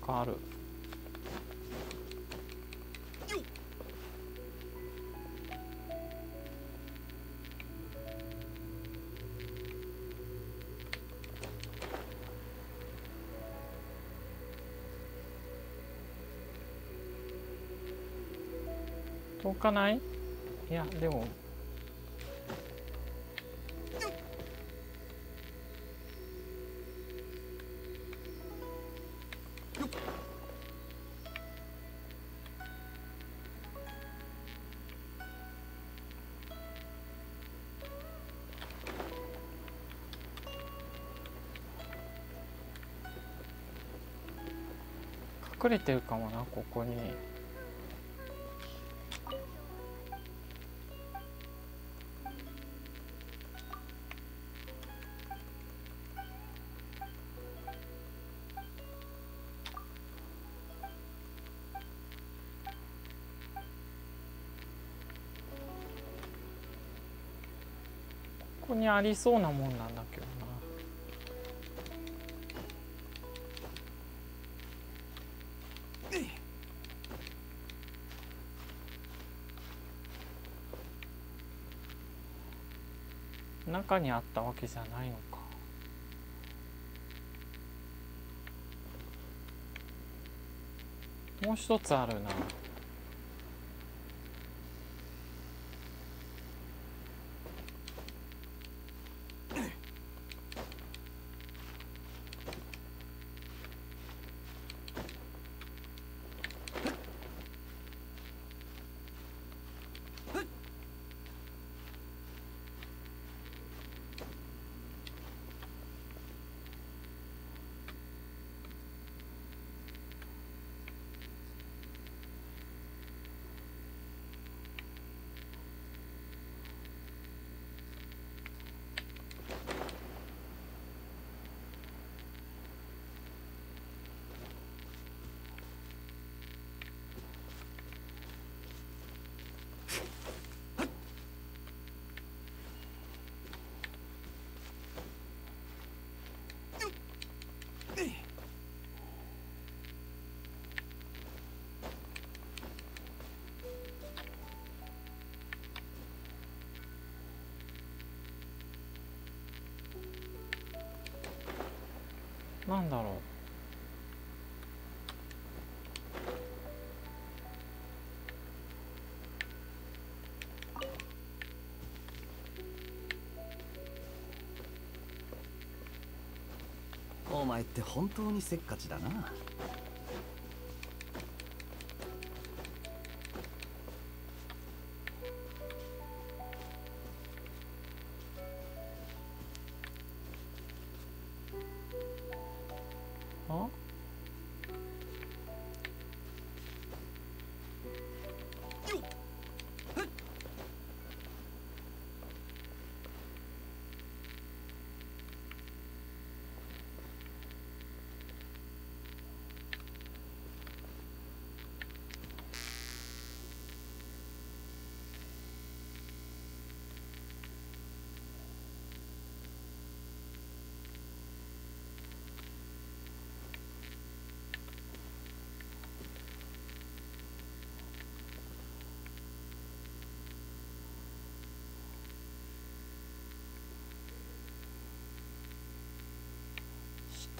なんかある。遠かない？いやでも。隠れてるかもなここに。ここにありそうなもんなんだな中にあったわけじゃないのか。もう一つあるな。なんだろう。お前って本当にせっかちだな。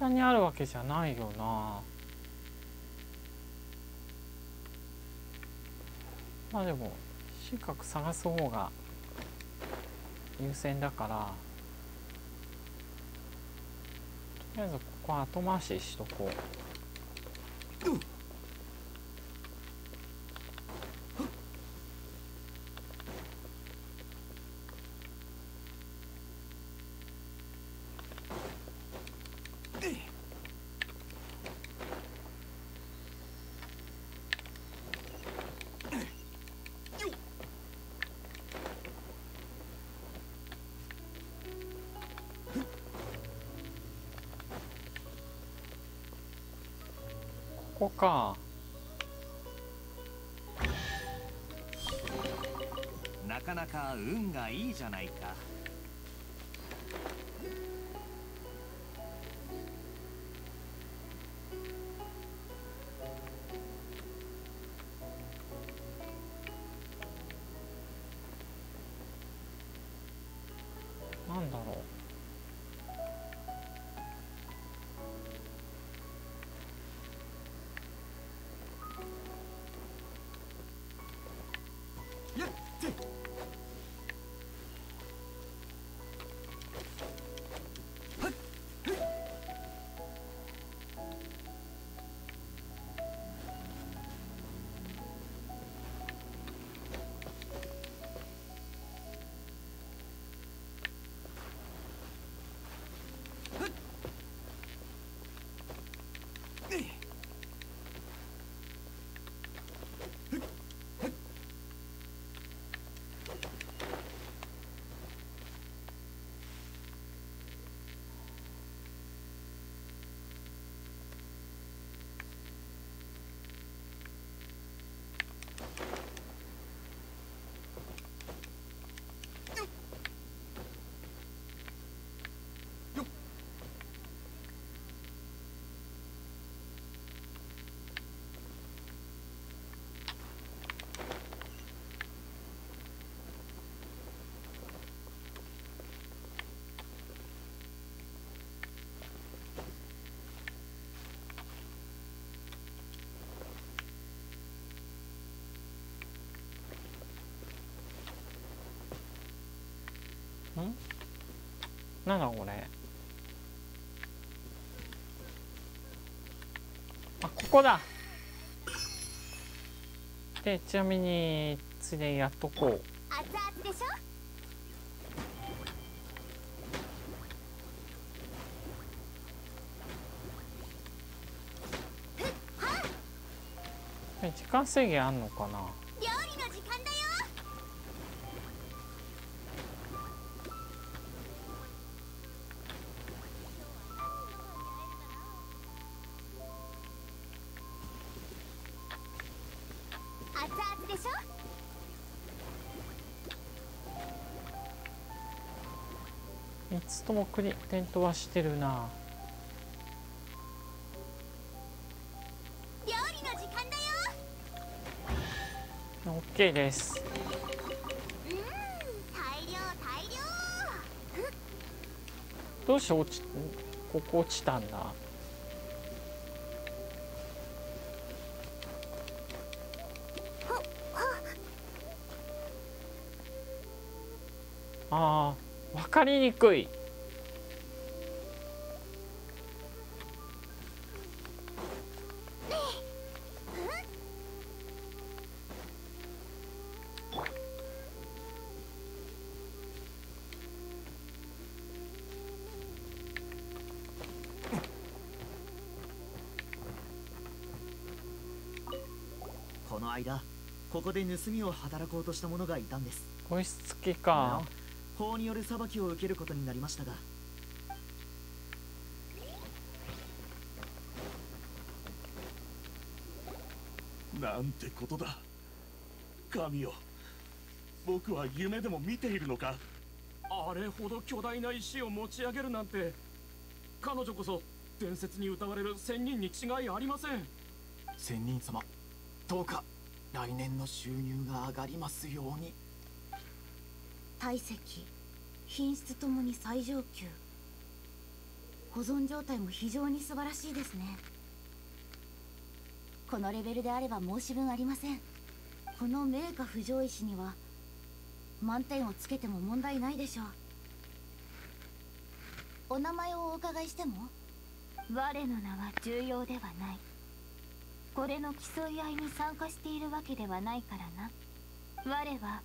単にあるわけじゃないよなまあでも収穫探す方が優先だからとりあえずここは後回ししとこう。か。なかなか運がいいじゃないか。なんだこれ。あここだ。でちなみについでにやっとこう。熱々でしょ？え時間制限あんのかな？ともクリ点灯はしてるな。料理の時間だよ。OK です。うん大量大量。どうして落ちここ落ちたんだ？あー分かりにくいここで盗みを働こうとした者がいたんです。押し付けか。法による裁きを受けることになりましたが。なんてことだ。神よ僕は夢でも見ているのか。あれほど巨大な石を持ち上げるなんて。彼女こそ伝説に歌われる仙人に違いありません。仙人様どうか来年の収入が上がりますように。体積品質ともに最上級。保存状態も非常に素晴らしいですね。このレベルであれば申し分ありません。この名家不条石には満点をつけても問題ないでしょう。お名前をお伺いしても我の名は重要ではないこれの競い合いに参加しているわけではないからな。我は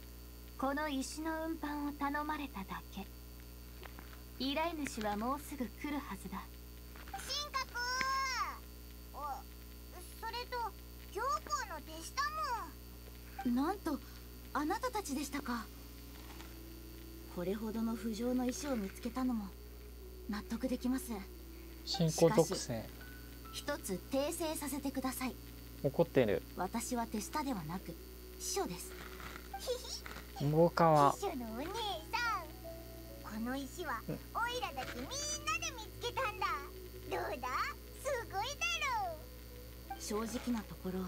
この石の運搬を頼まれただけ。依頼主はもうすぐ来るはずだ。神格あそれと行幸の手下もなんとあなたたちでしたか。これほどの不浄の石を見つけたのも納得できます。進行属性一つ訂正させてください。怒ってる。私は手下ではなく秘書です。大川秘書のお姉さん。この石はオイラたちみんなで見つけたんだ。どうだ？すごいだろ正直なところ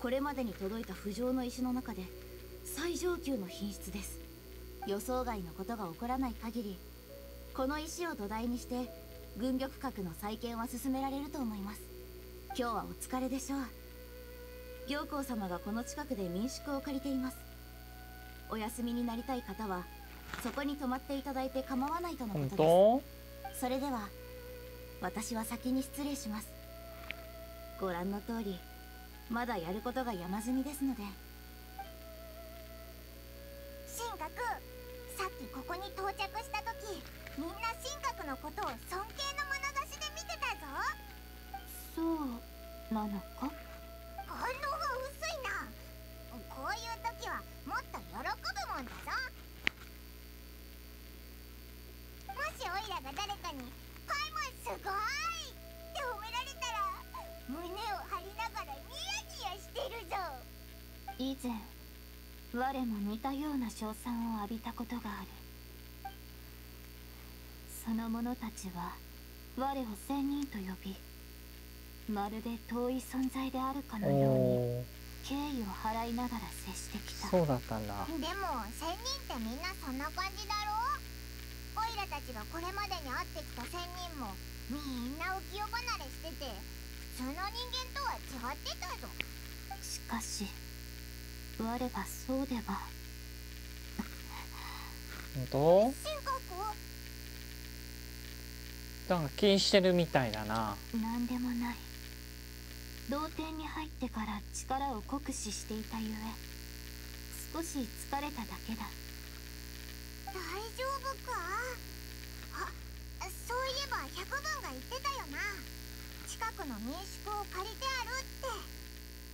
これまでに届いた不浄の石の中で最上級の品質です。予想外のことが起こらない限りこの石を土台にして軍玉閣の再建は進められると思います。今日はお疲れでしょう。行幸様がこの近くで民宿を借りています。お休みになりたい方はそこに泊まっていただいて構わないとのこと本です。それでは私は先に失礼します。ご覧の通りまだやることが山積みですので。神格さっきここに到着した時みんな神格のことを尊敬の眼差しで見てたぞ。そうなのか反応が薄いな。こういう時はもっと喜ぶもんだぞ。もしオイラが誰かに「パイモンすごい!」って褒められたら胸を張りながらニヤニヤしてるぞ。以前我も似たような称賛を浴びたことがあるその者たちは我を仙人と呼びまるで遠い存在であるかのようにお敬意を払いながら接してきた。そうだったんだ。でも仙人ってみんなそんな感じだろ？オイラたちがこれまでに会ってきた仙人もみんな浮世離れしてて普通の人間とは違ってたぞ。しかし我がそうでは。本当？神格なんか気にしてるみたいだな。何でもない。童貞に入ってから力を酷使していたゆえ少し疲れただけだ。大丈夫か？あそういえば百分が言ってたよな。近くの民宿を借りてあるって。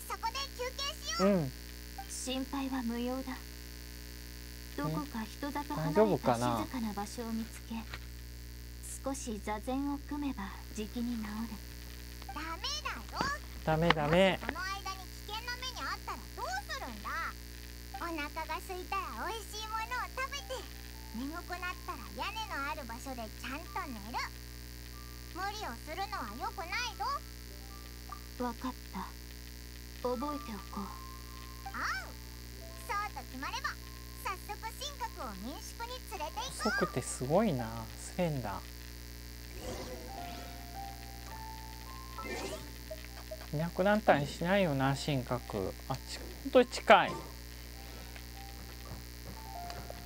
そこで休憩しよう、うん。心配は無用だ。どこか人里離れた静かな場所を見つけ少し座禅を組めばじきに治る。ダメだよ。ダメダメ。この間に危険な目にあったらどうするんだ？お腹が空いたら美味しいものを食べて眠くなったら屋根のある場所でちゃんと寝る。無理をするのは良くないぞ。分かった。覚えておこう。あう。そうと決まれば早速神格を民宿に連れて行こう遅くてすごいな。スレンダー。いなくなったりしないよな新格。あち本当に近い。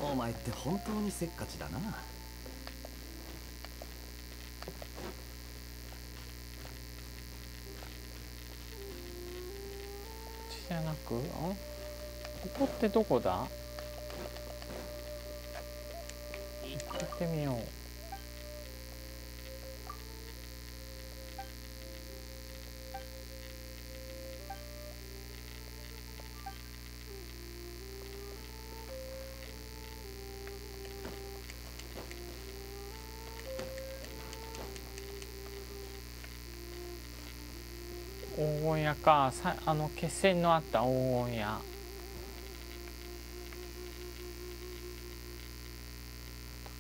お前って本当にせっかちだな。じゃなくんここってどこだ？行ってみよう。黄金屋かさあの決戦のあった黄金屋。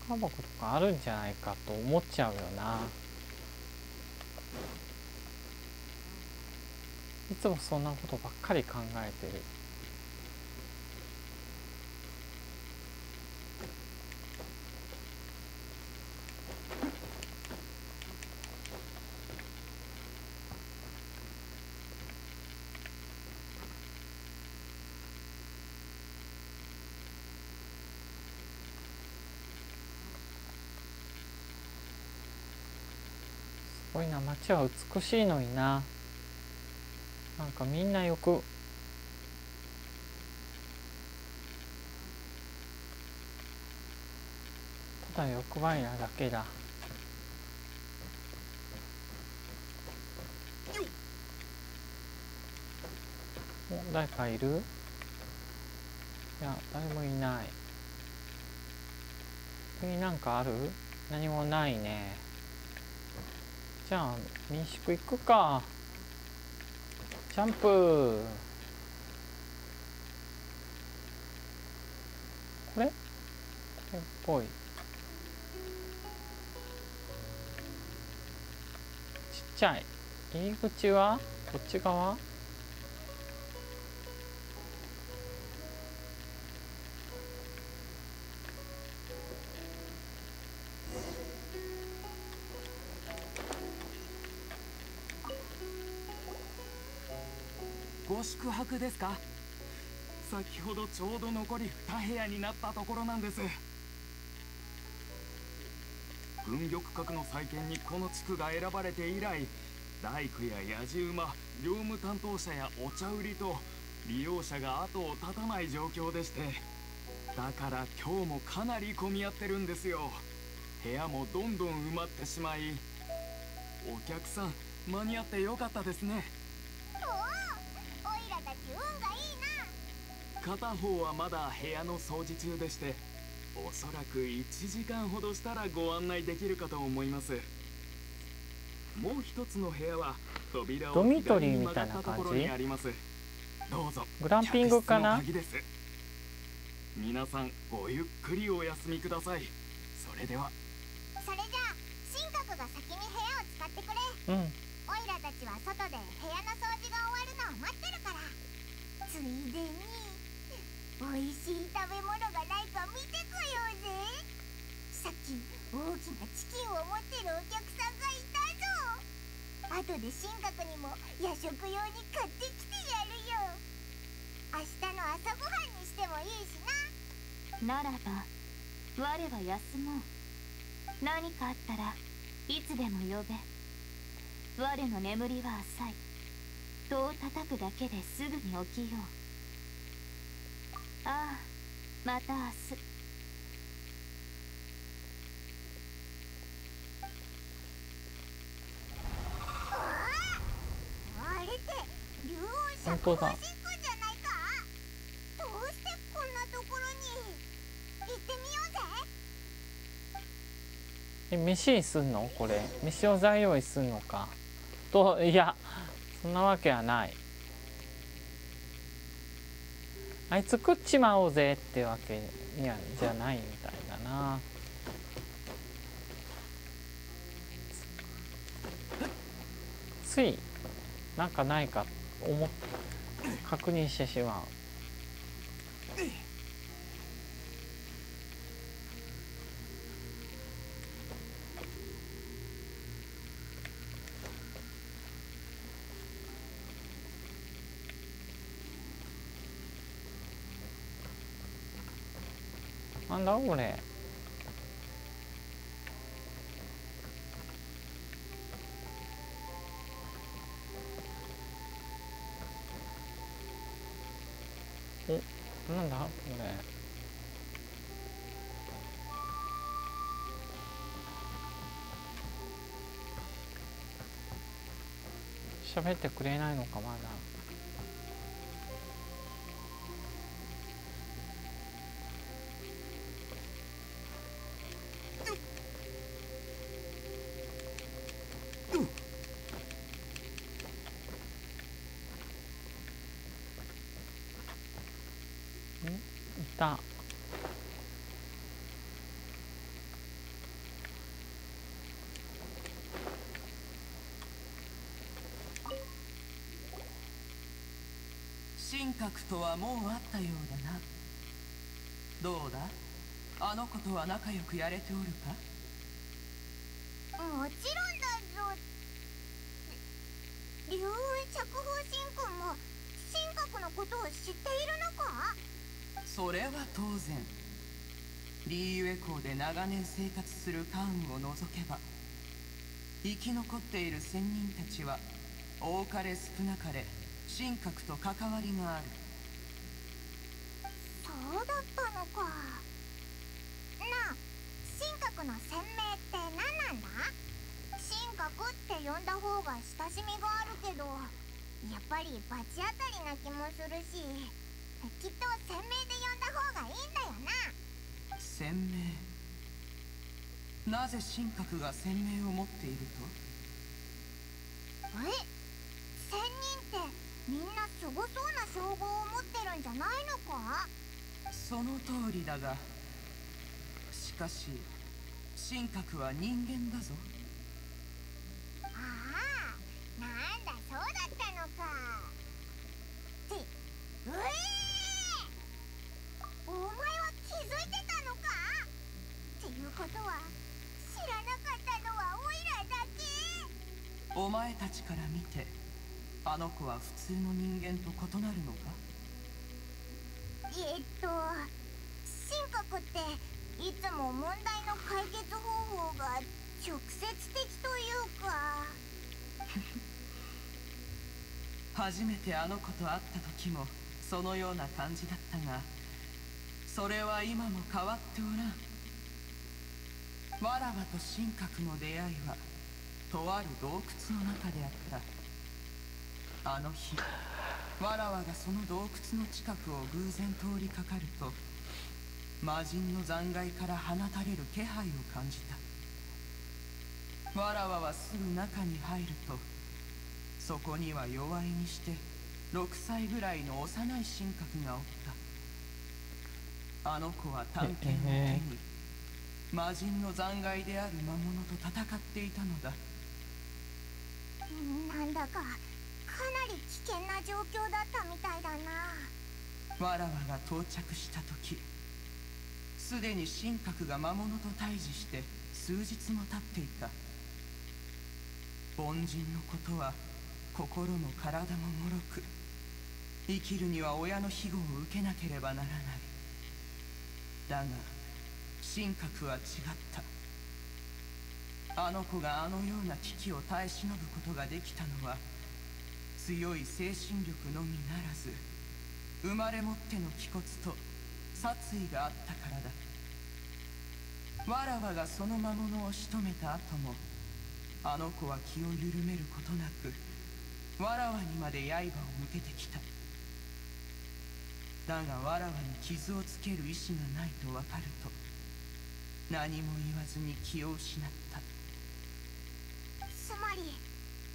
宝箱とかあるんじゃないかと思っちゃうよな。いつもそんなことばっかり考えてる。ごいな。街は美しいのにな。なんかみんなよく。ただ欲張りなだけだ。お誰かいる？いや誰もいない。次なんかある？何もないね。じゃあ民宿行くか。ジャンプこれ？これっぽい。ちっちゃい。入り口は？こっち側？宿泊ですか？先ほどちょうど残り2部屋になったところなんです。軍玉閣の再建にこの地区が選ばれて以来大工ややじ馬業務担当者やお茶売りと利用者が後を絶たない状況でしてだから今日もかなり混み合ってるんですよ。部屋もどんどん埋まってしまいお客さん間に合ってよかったですね。片方はまだ部屋の掃除中でしておそらく1時間ほどしたらご案内できるかと思います。もう一つの部屋は扉をドミトリーみ左に曲がたいな感じ？ったところにあります。どうぞ。グランピングかな？皆さんごゆっくりお休みください。それでは。それじゃあ神格が先に部屋を使ってくれ。うん。オイラたちは外で部屋の掃除が終わるのを待ってるから。ついでに美味しい食べ物がないか見てこようぜさっき大きなチキンを持ってるお客さんがいたぞ後で神格にも夜食用に買ってきてやるよ。明日の朝ごはんにしてもいいしな。ならば我は休もう。何かあったらいつでも呼べ。我の眠りは浅い。戸を叩くだけですぐに起きよう。ああまた明日。あれって竜王本当だじゃないか？どうしてこんなところに？行ってみようぜ。え飯にすんの？これ。飯を材料にすんのか。といやそんなわけはないあいつ食っちまおうぜってわけにはじゃないみたいだな。ついなんかないか思っ確認してしまう。なんだこれ？おなんだこれ？喋ってくれないのかまだ。とはもう会ったようだな。どうだ？あの子とは仲良くやれておるか？もちろんだぞ。竜雲釈放神君も神格のことを知っているのか？それは当然。リーユエ港で長年生活するカーンを除けば生き残っている仙人たちは多かれ少なかれ神格と関わりがあるそうだったのかなあ神格の鮮明って何なんだ神格って呼んだ方が親しみがあるけどやっぱり罰当たりな気もするしきっと鮮明で呼んだ方がいいんだよな鮮明なぜ神格が鮮明を持っていると？え？仙人ってみんなすごそうな称号を持ってるんじゃないのか？その通りだがしかし神格は人間だぞああなんだそうだったのかってうえー、お前は気づいてたのかっていうことは知らなかったのはオイラだけお前たちから見てあの子は普通の人間と異なるのか？えっと神格っていつも問題の解決方法が直接的というか。初めてあの子と会った時もそのような感じだったがそれは今も変わっておらん。わらわと神格の出会いはとある洞窟の中であったあの日わらわがその洞窟の近くを偶然通りかかると魔人の残骸から放たれる気配を感じた。わらわはすぐ中に入るとそこには弱いにして6歳ぐらいの幼い神格がおった。あの子は探検を手に魔人の残骸である魔物と戦っていたのだ。なんだかかなり危険な状況だったみたいだな。わらわが到着した時すでに神格が魔物と対峙して数日も経っていた。凡人のことは心も体も脆く生きるには親の庇護を受けなければならない。だが神格は違った。あの子があのような危機を耐え忍ぶことができたのは強い精神力のみならず生まれ持っての気骨と殺意があったからだ。わらわがその魔物を仕留めた後もあの子は気を緩めることなくわらわにまで刃を向けてきた。だがわらわに傷をつける意志がないとわかると何も言わずに気を失った。つまり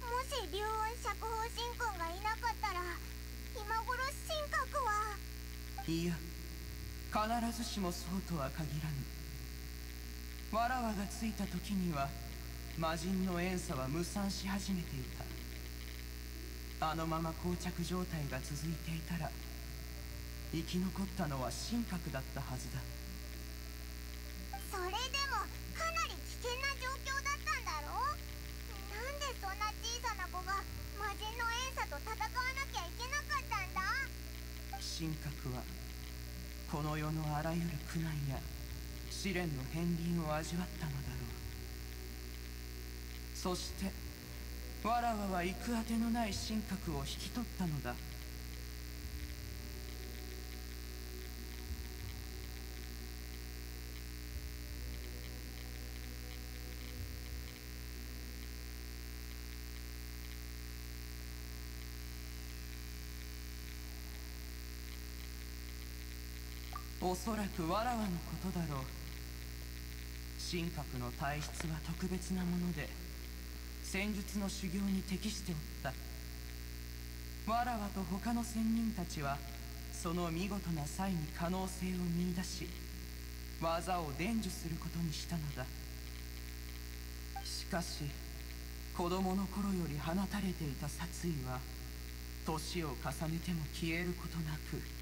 もし竜雲釈放神君がいなかったら今頃神格は？いや。必ずしもそうとは限らぬ。わらわが着いた時には魔人の遠さは無産し始めていた。あのまま膠着状態が続いていたら生き残ったのは神格だったはずだ。それでも神格はこの世のあらゆる苦難や試練の片鱗を味わったのだろう。そしてわらわは行くあてのない神格を引き取ったのだ。おそらくわらわのことだろう。神格の体質は特別なもので戦術の修行に適しておった。わらわと他の仙人たちはその見事な際に可能性を見出し技を伝授することにしたのだ。しかし子供の頃より放たれていた殺意は年を重ねても消えることなく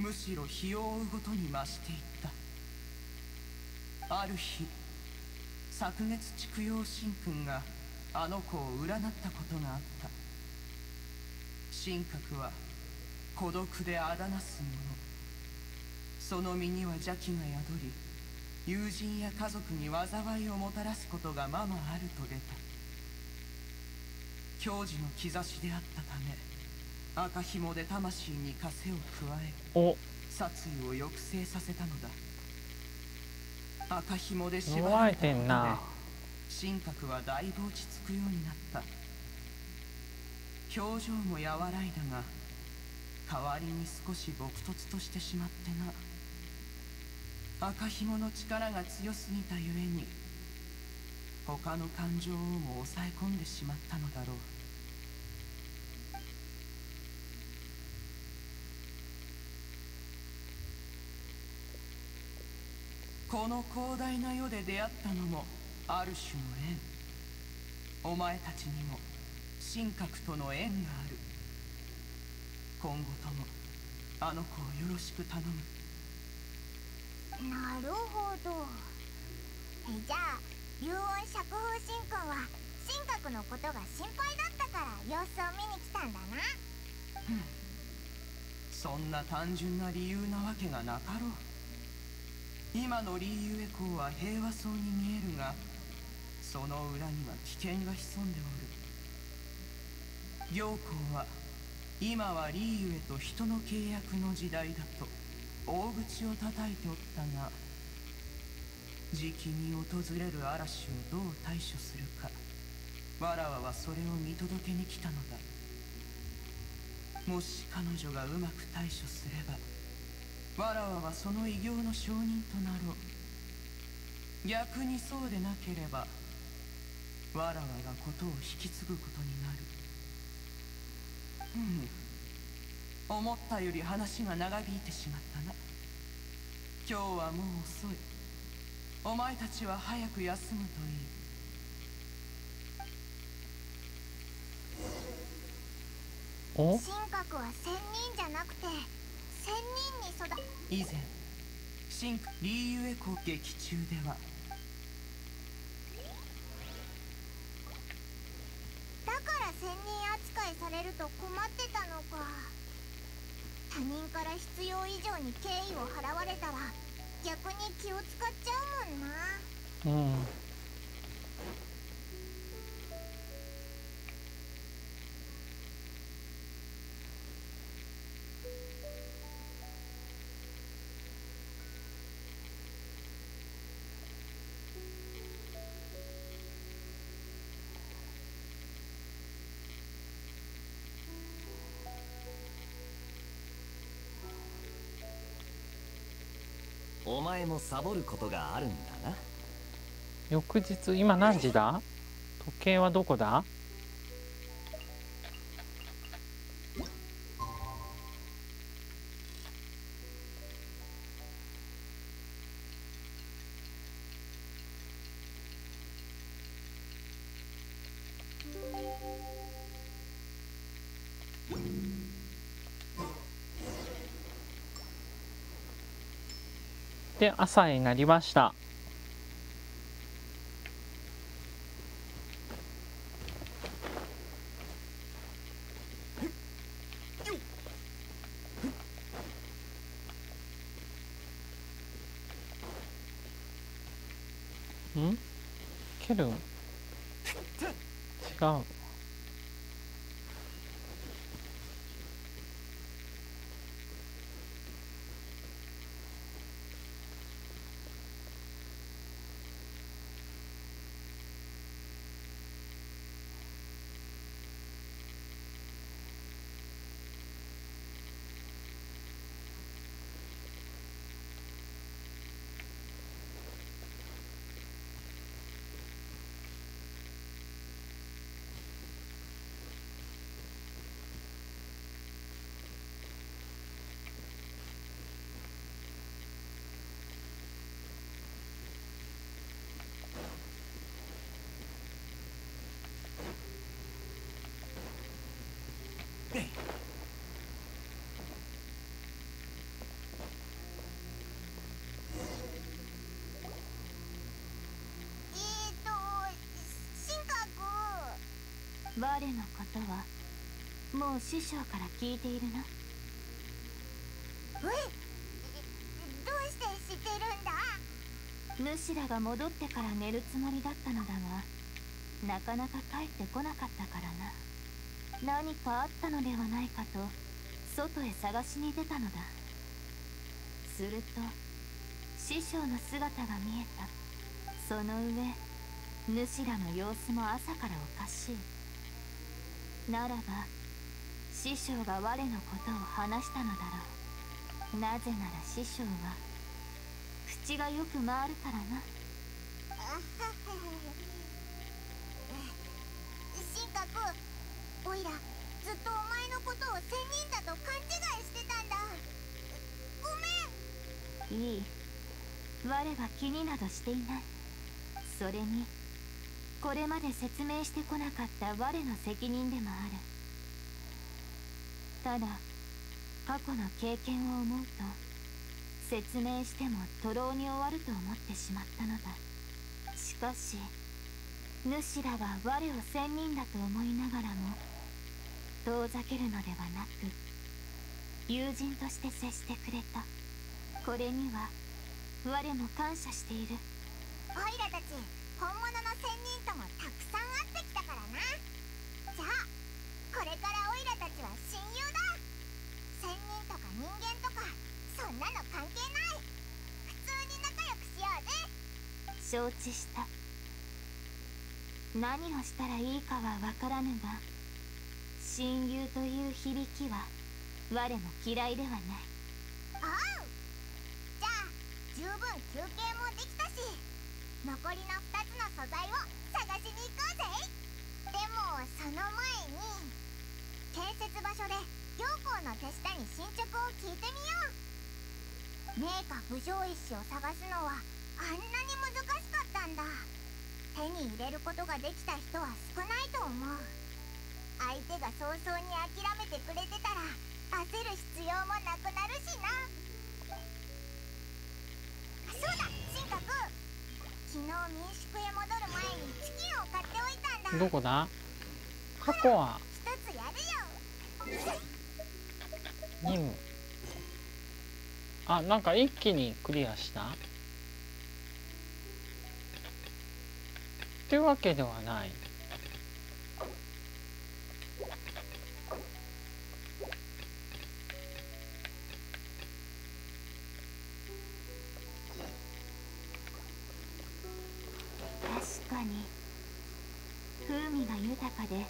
むしろ日を追うごとに増していった。ある日昨月畜養神君があの子を占ったことがあった。神格は孤独であだなす者その身には邪気が宿り友人や家族に災いをもたらすことがままあると出た。矜持の兆しであったため赤紐で魂に枷を加えお。殺意を抑制させたのだ。赤紐で縛られてんな。神格はだいぶ落ち着くようになった。表情も和らいだが代わりに少し朴突としてしまってな。赤紐の力が強すぎたゆえに他の感情をも抑え込んでしまったのだろうこの広大な世で出会ったのもある種の縁。お前たちにも神格との縁がある。今後ともあの子をよろしく頼む。なるほど。えじゃあ竜音釈風神君は神格のことが心配だったから様子を見に来たんだな。そんな単純な理由なわけがなかろう今のリーユエ公は平和そうに見えるがその裏には危険が潜んでおる。行幸は今はリーユエと人の契約の時代だと大口を叩いておったが時期に訪れる嵐をどう対処するかわらわはそれを見届けに来たのだ。もし彼女がうまく対処すればわらわはその偉業の証人となろう。逆にそうでなければわらわがことを引き継ぐことになる。うん。思ったより話が長引いてしまったな。今日はもう遅い。お前たちは早く休むといい。お？神格は仙人じゃなくて仙人に育以前新リーユエコ劇中では。だから仙人扱いされると困ってたのか。他人から必要以上に敬意を払われたら逆に気を使っちゃうもんな。うんお前もサボることがあるんだな。翌日今何時だ？時計はどこだ？で朝になりましたんケルン違うえーと神格我のことはもう師匠から聞いているなえどうして知ってるんだ？主らが戻ってから寝るつもりだったのだがなかなか帰ってこなかったからな。何かあったのではないかと外へ探しに出たのだ。すると師匠の姿が見えた。その上主らの様子も朝からおかしいならば師匠が我のことを話したのだろう。なぜなら師匠は口がよく回るからな。神格おいらずっとお前のことを仙人だと勘違いしてたんだ。ごめん。いい。我は気になどしていない。それにこれまで説明してこなかった我の責任でもある。ただ過去の経験を思うと説明しても徒労に終わると思ってしまったのだ。しかし主らは我を仙人だと思いながらも遠ざけるのではなく友人として接してくれた。これには我も感謝している。オイラたち。本物の仙人ともたくさん会ってきたからな。じゃあこれからオイラたちは親友だ。仙人とか人間とかそんなの関係ない。普通に仲良くしようぜ。承知した。何をしたらいいかはわからぬが親友という響きは我も嫌いではない。おう。じゃあ十分休憩も残りの2つの素材を探しに行こうぜ。でもその前に建設場所で行幸の手下に進捗を聞いてみよう。名家武将石を探すのはあんなに難しかったんだ。手に入れることができた人は少ないと思う。相手が早々に諦めてくれてたら焦る必要もなくなるしな。そうだ神格昨日民宿へ戻る前にチキンを買っておいたんだ。どこだ？過去は？一つやるよ。任務。あなんか一気にクリアした？っていうわけではないかに。風味が豊かで。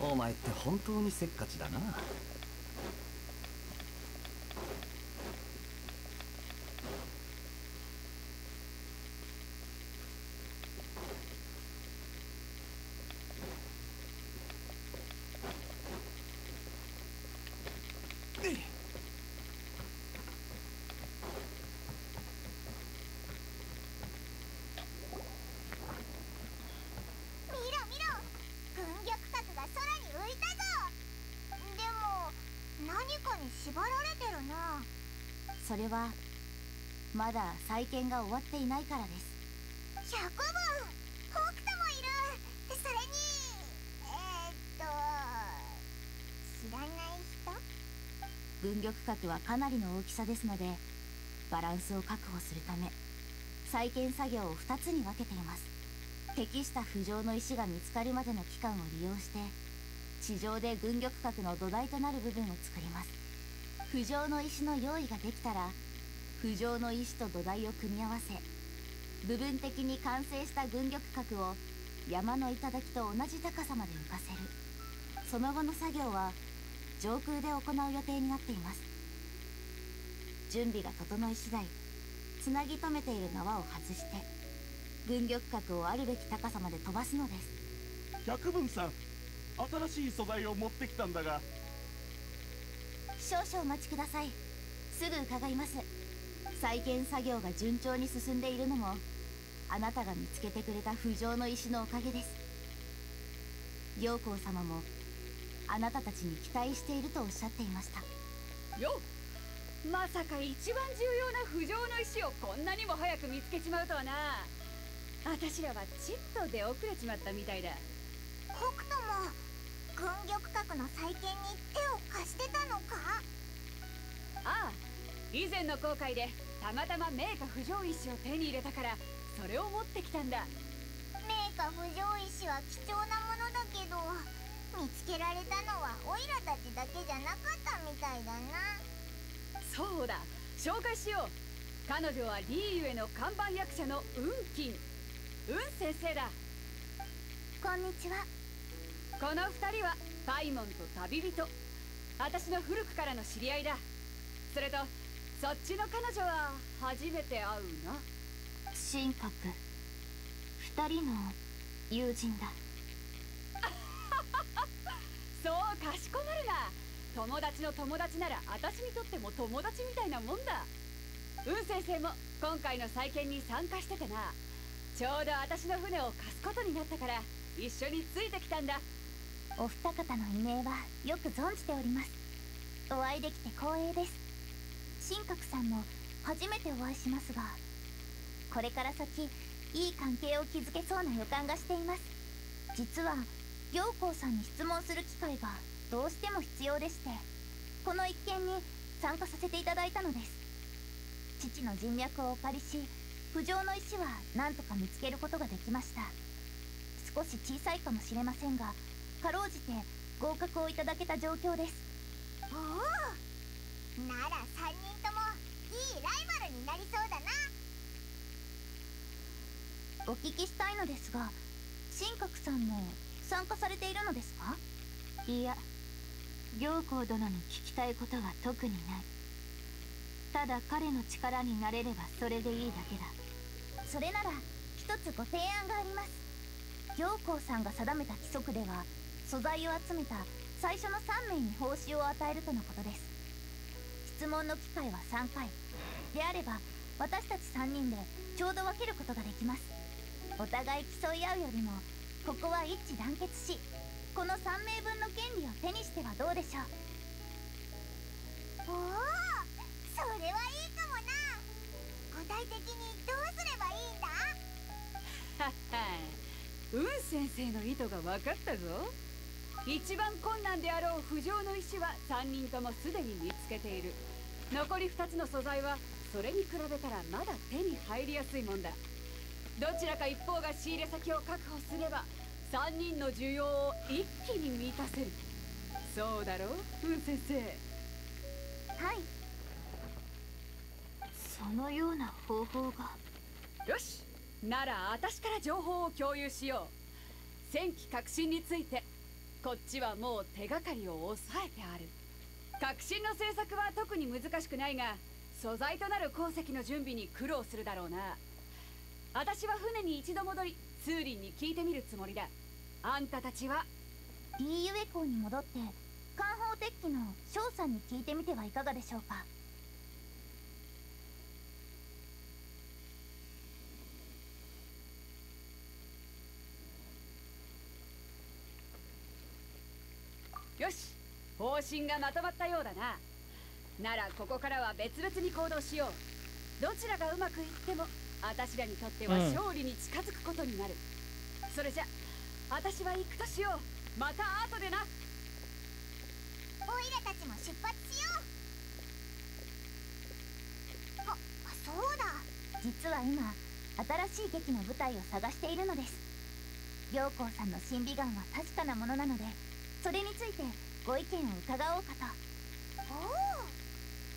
お前って本当にせっかちだな見ろ見ろ軍玉角が空に浮いたぞでも何かに縛られてるなそれはまだ再建が終わっていないからです。百分北斗もいる。それにえー、っと知らない人？軍玉角はかなりの大きさですのでバランスを確保するため再建作業を2つに分けています。適した浮上の石が見つかるまでの期間を利用して地上で軍玉角の土台となる部分を作ります浮上の石の用意ができたら浮上の石と土台を組み合わせ部分的に完成した軍玉角を山の頂と同じ高さまで浮かせる。その後の作業は上空で行う予定になっています。準備が整い次第つなぎ止めている縄を外して軍玉角をあるべき高さまで飛ばすのです。百分さん新しい素材を持ってきたんだが少々お待ちください。すぐ伺います。再建作業が順調に進んでいるのもあなたが見つけてくれた浮上の石のおかげです。陽光様もあなたたちに期待しているとおっしゃっていました。よまさか一番重要な浮上の石をこんなにも早く見つけちまうとはな。私らはちっと出遅れちまったみたいだ。北斗軍玉閣の再建に手を貸してたのか？ああ以前の航海でたまたま名家不条石を手に入れたからそれを持ってきたんだ。名家不条石は貴重なものだけど見つけられたのはオイラたちだけじゃなかったみたいだな。そうだ。紹介しよう。彼女はリーユへの看板役者のウンキン。ウン先生だ。こんにちはこの二人はパイモンと旅人。私の古くからの知り合いだ。それとそっちの彼女は初めて会うな。神格二人の友人だ。そうかしこまるな。友達の友達なら私にとっても友達みたいなもんだ。ウン先生も今回の再建に参加しててな。ちょうど私の船を貸すことになったから一緒についてきたんだお二方の異名はよく存じております。お会いできて光栄です。神格さんも初めてお会いしますがこれから先いい関係を築けそうな予感がしています。実は行幸さんに質問する機会がどうしても必要でしてこの一件に参加させていただいたのです。父の人脈をお借りし浮上の石は何とか見つけることができました。少し小さいかもしれませんがかろうじて合格をいただけた状況です。おお。なら3人ともいいライバルになりそうだな。お聞きしたいのですが神格さんも参加されているのですか？いや行幸殿に聞きたいことは特にない。ただ彼の力になれればそれでいいだけだ。それなら一つご提案があります。行幸さんが定めた規則では素材を集めた最初の3名に報酬を与えるとのことです。質問の機会は3回。であれば私たち3人でちょうど分けることができます。お互い競い合うよりもここは一致団結しこの3名分の権利を手にしてはどうでしょう。おおそれはいいかもな。具体的にどうすればいいんだ？はっはウン先生の意図が分かったぞ一番困難であろう浮上の石は3人ともすでに見つけている。残り2つの素材はそれに比べたらまだ手に入りやすいもんだ。どちらか一方が仕入れ先を確保すれば3人の需要を一気に満たせる。そうだろうウン先生。はい。そのような方法が。よし。なら私から情報を共有しよう。戦機革新についてこっちはもう手がかりを抑えてある。革新の政策は特に難しくないが素材となる鉱石の準備に苦労するだろうな。私は船に一度戻りツーリンに聞いてみるつもりだ。あんたたちは？リーユエ港に戻って艦砲鉄器の翔さんに聞いてみてはいかがでしょうか？よし方針がまとまったようだな。ならここからは別々に行動しよう。どちらがうまくいっても私らにとっては勝利に近づくことになる、それじゃ私は行くとしよう。また後でな。オイラたちも出発しよう。あそうだ。実は今新しい劇の舞台を探しているのです。陽光さんの審美眼は確かなものなのでそれについてご意見を伺おうかと。おお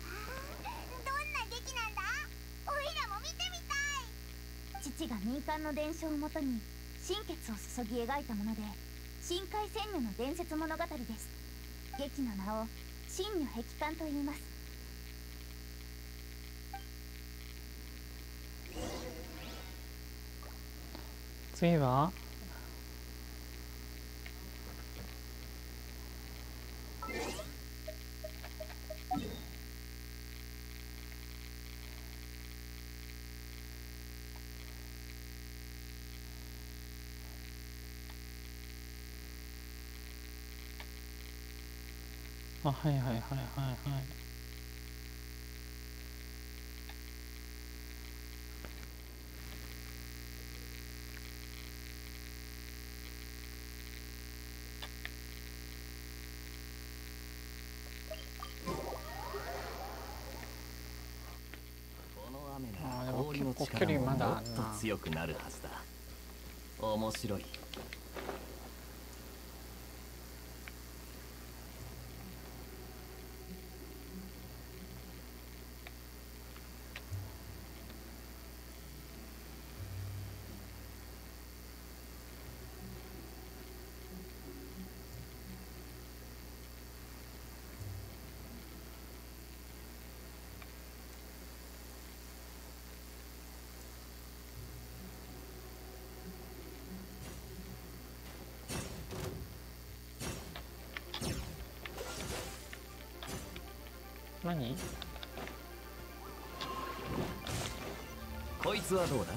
どんな劇なんだ？オイラも見てみたい。父が民間の伝承をもとに心血を注ぎ描いたもので深海仙女の伝説物語です。劇の名を真女壁観と言います。次は？あはいはいはいはいはい力ももっと強くなるはずだ。面白い。何？こいつはどうだ？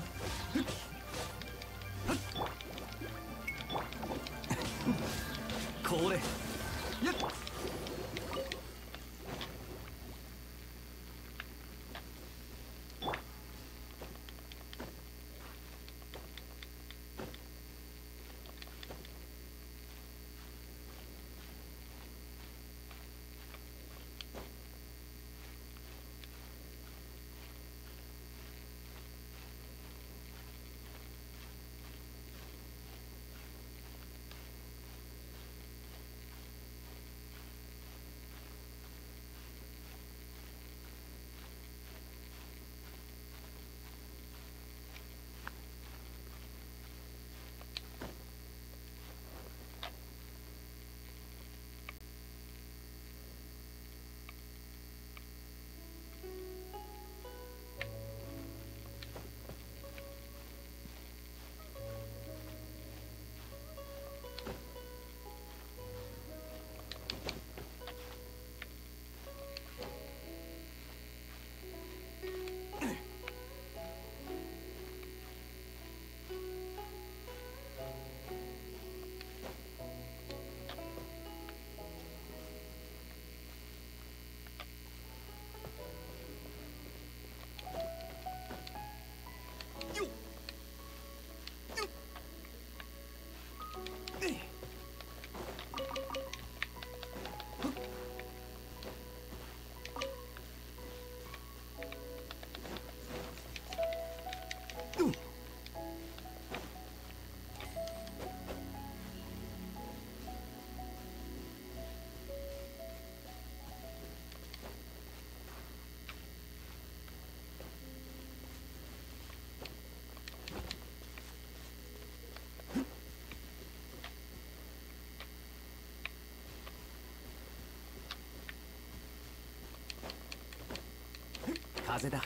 風だ。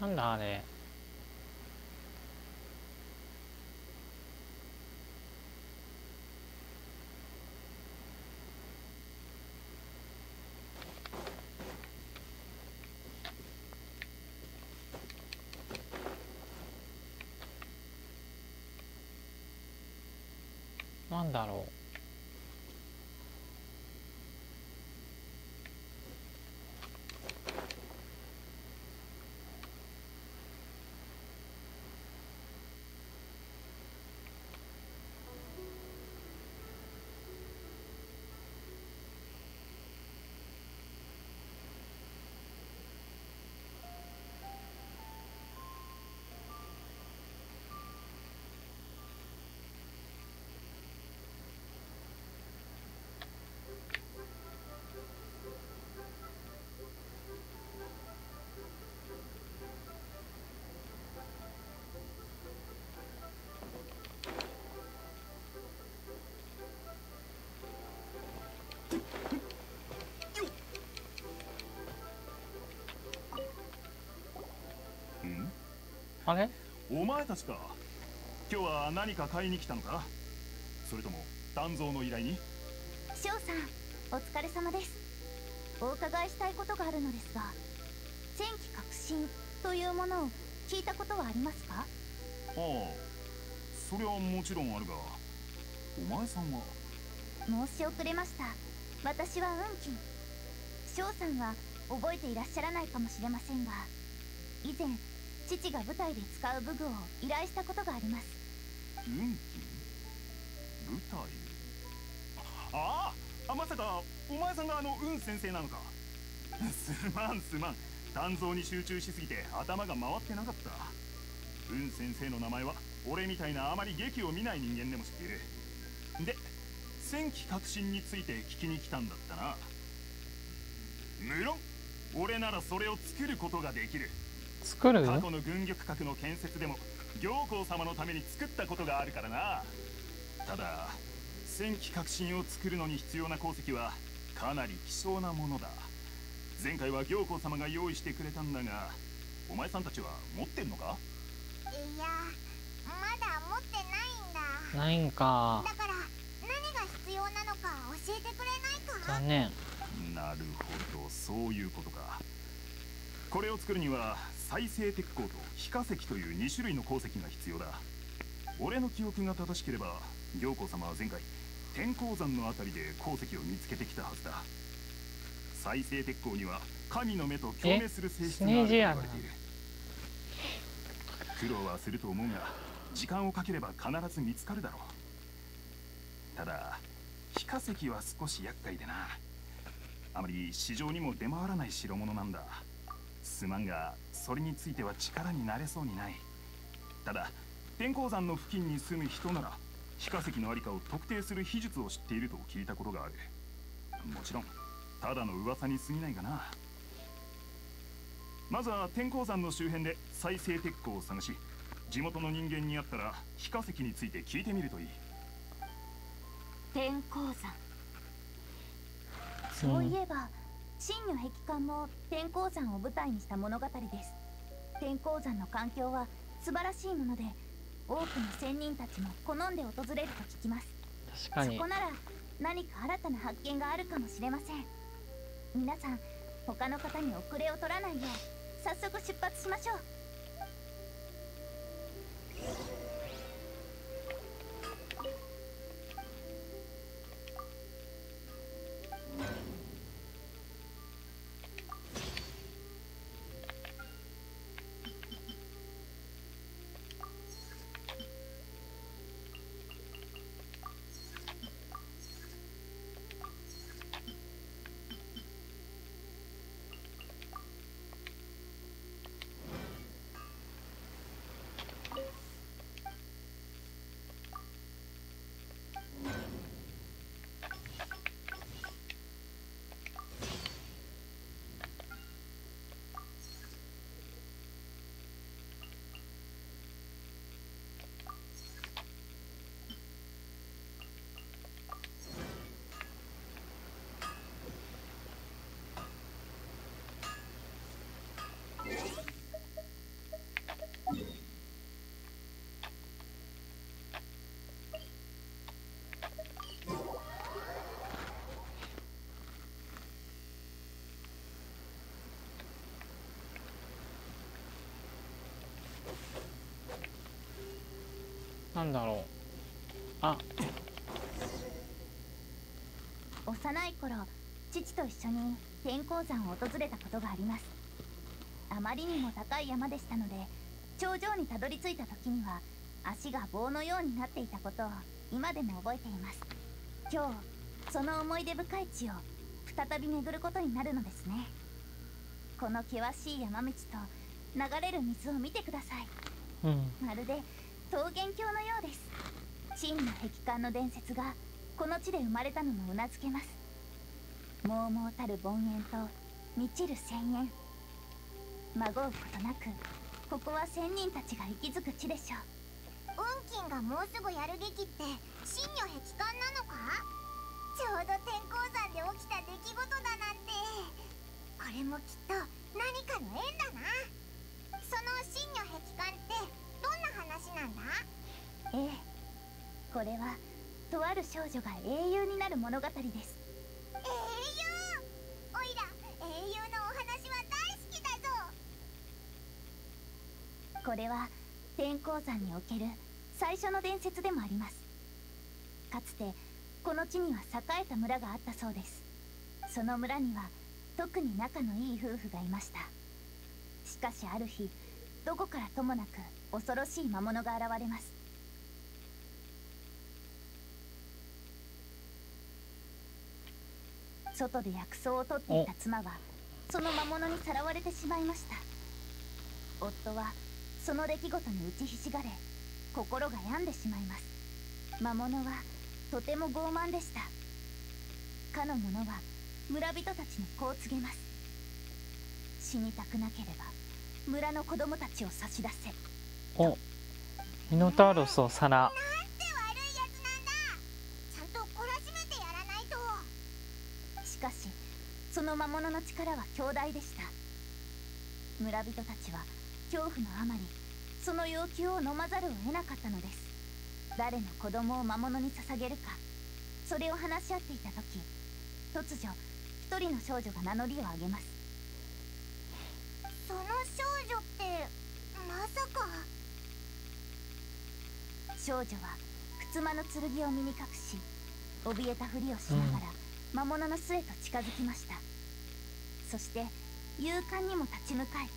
なんだあれ。なんだろう。あれ？お前たちか。今日は何か買いに来たのか？それとも鍛造の依頼に？翔さんお疲れ様です。お伺いしたいことがあるのですが戦機革新というものを聞いたことはありますか？ああそれはもちろんあるがお前さんは？申し遅れました。私は運金翔さんは覚えていらっしゃらないかもしれませんが以前父が舞台で使う武具を依頼したことがあります。運気舞台？あああまさかお前さんがあの運先生なのか？すまんすまん。鍛造に集中しすぎて頭が回ってなかった。運先生の名前は俺みたいなあまり劇を見ない人間でも知っている。で戦機革新について聞きに来たんだったな。無論俺ならそれを作ることができる。作る？過去の軍玉閣の建設でも行幸様のために作ったことがあるからな。ただ戦機革新を作るのに必要な鉱石はかなり希少なものだ。前回は行幸様が用意してくれたんだがお前さんたちは持ってんのか？いやまだ持ってないんだ。ないんか。だから何が必要なのか教えてくれないか？残念。なるほどそういうことか。これを作るには再生鉄鋼と非化石という2種類の鉱石が必要だ。俺の記憶が正しければ行幸様は前回天鉱山のあたりで鉱石を見つけてきたはずだ。再生鉄鋼には神の目と共鳴する性質があると言われている。苦労はすると思うが時間をかければ必ず見つかるだろう。ただ非化石は少し厄介でな。あまり市場にも出回らない代物なんだ。すまんがそれについては力になれそうにない。ただ天鉱山の付近に住む人なら非化石のありかを特定する秘術を知っていると聞いたことがある。もちろんただの噂に過ぎないがな。まずは天鉱山の周辺で再生鉄鋼を探し地元の人間に会ったら非化石について聞いてみるといい。天鉱山。そういえば真如壁観も天鉱山を舞台にした物語です。天鉱山の環境は素晴らしいもので多くの仙人たちも好んで訪れると聞きます。確かに。そこなら何か新たな発見があるかもしれません。皆さん他の方に遅れを取らないよう早速出発しましょうなんだろう。あ。幼い頃父と一緒に天鉱山を訪れたことがあります。あまりにも高い山でしたので頂上にたどり着いた時には足が棒のようになっていたことを今でも覚えています。今日その思い出深い地を再び巡ることになるのですね。この険しい山道と流れる水を見てください。うん。まるで桃源郷のようです。真の壁観の伝説がこの地で生まれたのもうなずけます。猛々たる凡円と満ちる千円。まごうことなくここは仙人たちが息づく地でしょう。運金がもうすぐやる劇って真如壁観なのか？ちょうど天鉱山で起きた出来事だなんて。これもきっと何かの縁だな。その真如壁観ってなんだ？ええ。これはとある少女が英雄になる物語です。英雄？おいら英雄のお話は大好きだぞ。これは天鉱山における最初の伝説でもあります。かつてこの地には栄えた村があったそうです。その村には特に仲のいい夫婦がいました。しかしある日どこからともなく恐ろしい魔物が現れます。外で薬草を取っていた妻はその魔物にさらわれてしまいました。夫はその出来事に打ちひしがれ心が病んでしまいます。魔物はとても傲慢でした。かの者は村人たちにこう告げます。死にたくなければ村の子供たちを差し出せ。おミノタウロスを皿なんて悪いやつなんだ。ちゃんと懲らしめてやらないと。しかしその魔物の力は強大でした。村人たちは恐怖のあまりその要求を飲まざるを得なかったのです。誰の子供を魔物に捧げるかそれを話し合っていた時突如一人の少女が名乗りを上げます。その少女ってまさか少女はふつまの剣を身に隠し怯えたふりをしながら魔物の巣へと近づきました。そして勇敢にも立ち向かい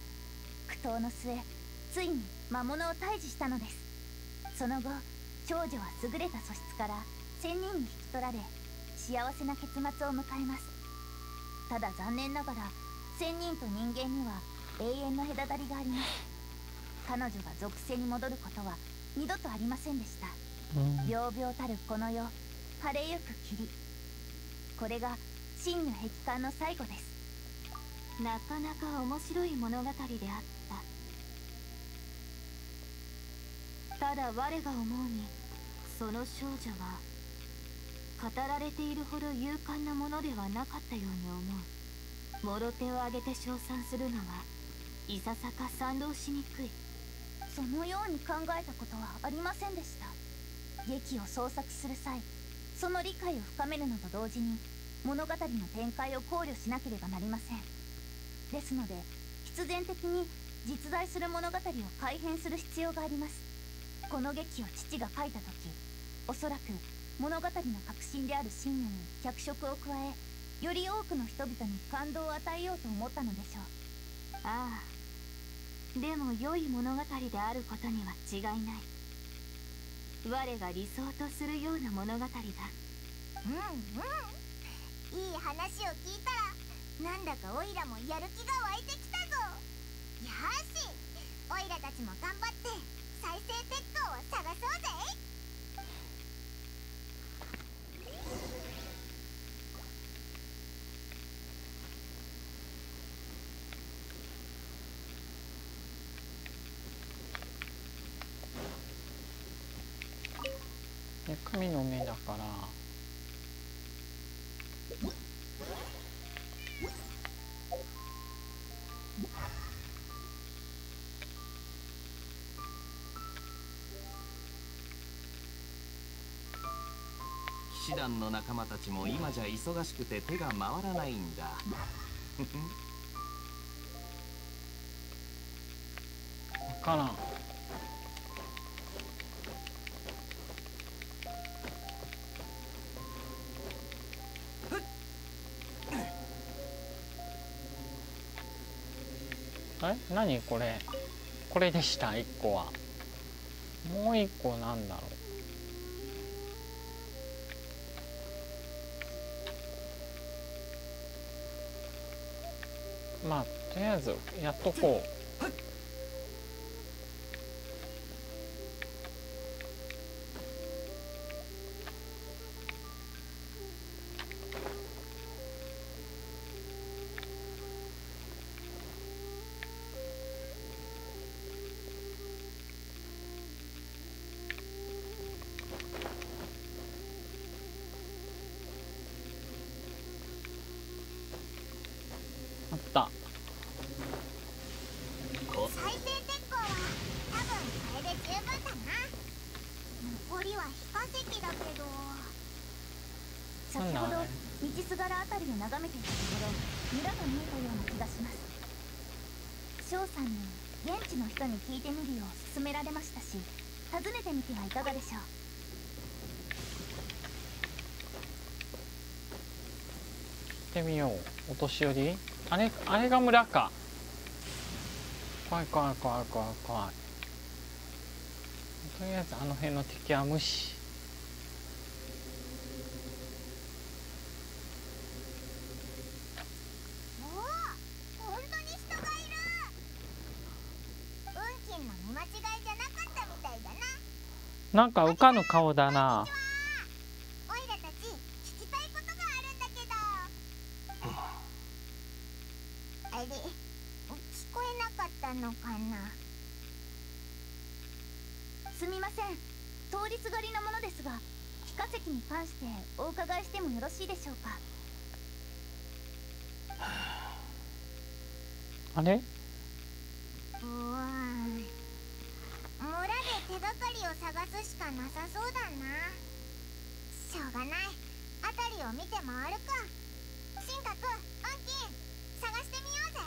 苦闘の末ついに魔物を退治したのです。その後少女は優れた素質から仙人に引き取られ幸せな結末を迎えます。ただ残念ながら仙人と人間には永遠の隔たりがあります。彼女が属性に戻ることは二度とありませんでした。うん。秒々たるこの世晴れゆく霧。これが真の壁観の最後です。なかなか面白い物語であった。ただ我が思うにその少女は語られているほど勇敢なものではなかったように思う。もろ手を挙げて称賛するのはいささか賛同しにくいそのように考えたことはありませんでした。劇を創作する際その理解を深めるのと同時に物語の展開を考慮しなければなりません。ですので必然的に実在する物語を改変する必要があります。この劇を父が書いた時おそらく物語の核心である信念に脚色を加えより多くの人々に感動を与えようと思ったのでしょう。ああでも良い物語であることには違いない。我が理想とするような物語だ。うんうん。いい話を聞いたらなんだかオイラもやる気が湧いてきたぞ。よし。オイラたちも頑張って再生鉄鋼を探そうぜで神の目だから。騎士団の仲間たちも今じゃ忙しくて手が回らないんだ。分からん何これ？これでした1個は。もう1個なんだろう。まあとりあえずやっとこう。先ほど道すがらあたりを眺めていたところ村が見えたような気がします。翔さんに現地の人に聞いてみるよう勧められましたし訪ねてみてはいかがでしょう。行ってみよう。お年寄り？あれあれが村か。怖い怖い怖い怖い怖い。とりあえずあの辺の敵は無視なんか浮かぬ顔だなオイラたち聞きたいことがあるんだけどあれ聞こえなかったのかなすみません通りすがりのものですが非化石に関してお伺いしてもよろしいでしょうかあれうーん村で手がかりを探すしかなさそうだなしょうがない辺りを見て回るか神格アンキン探してみようぜ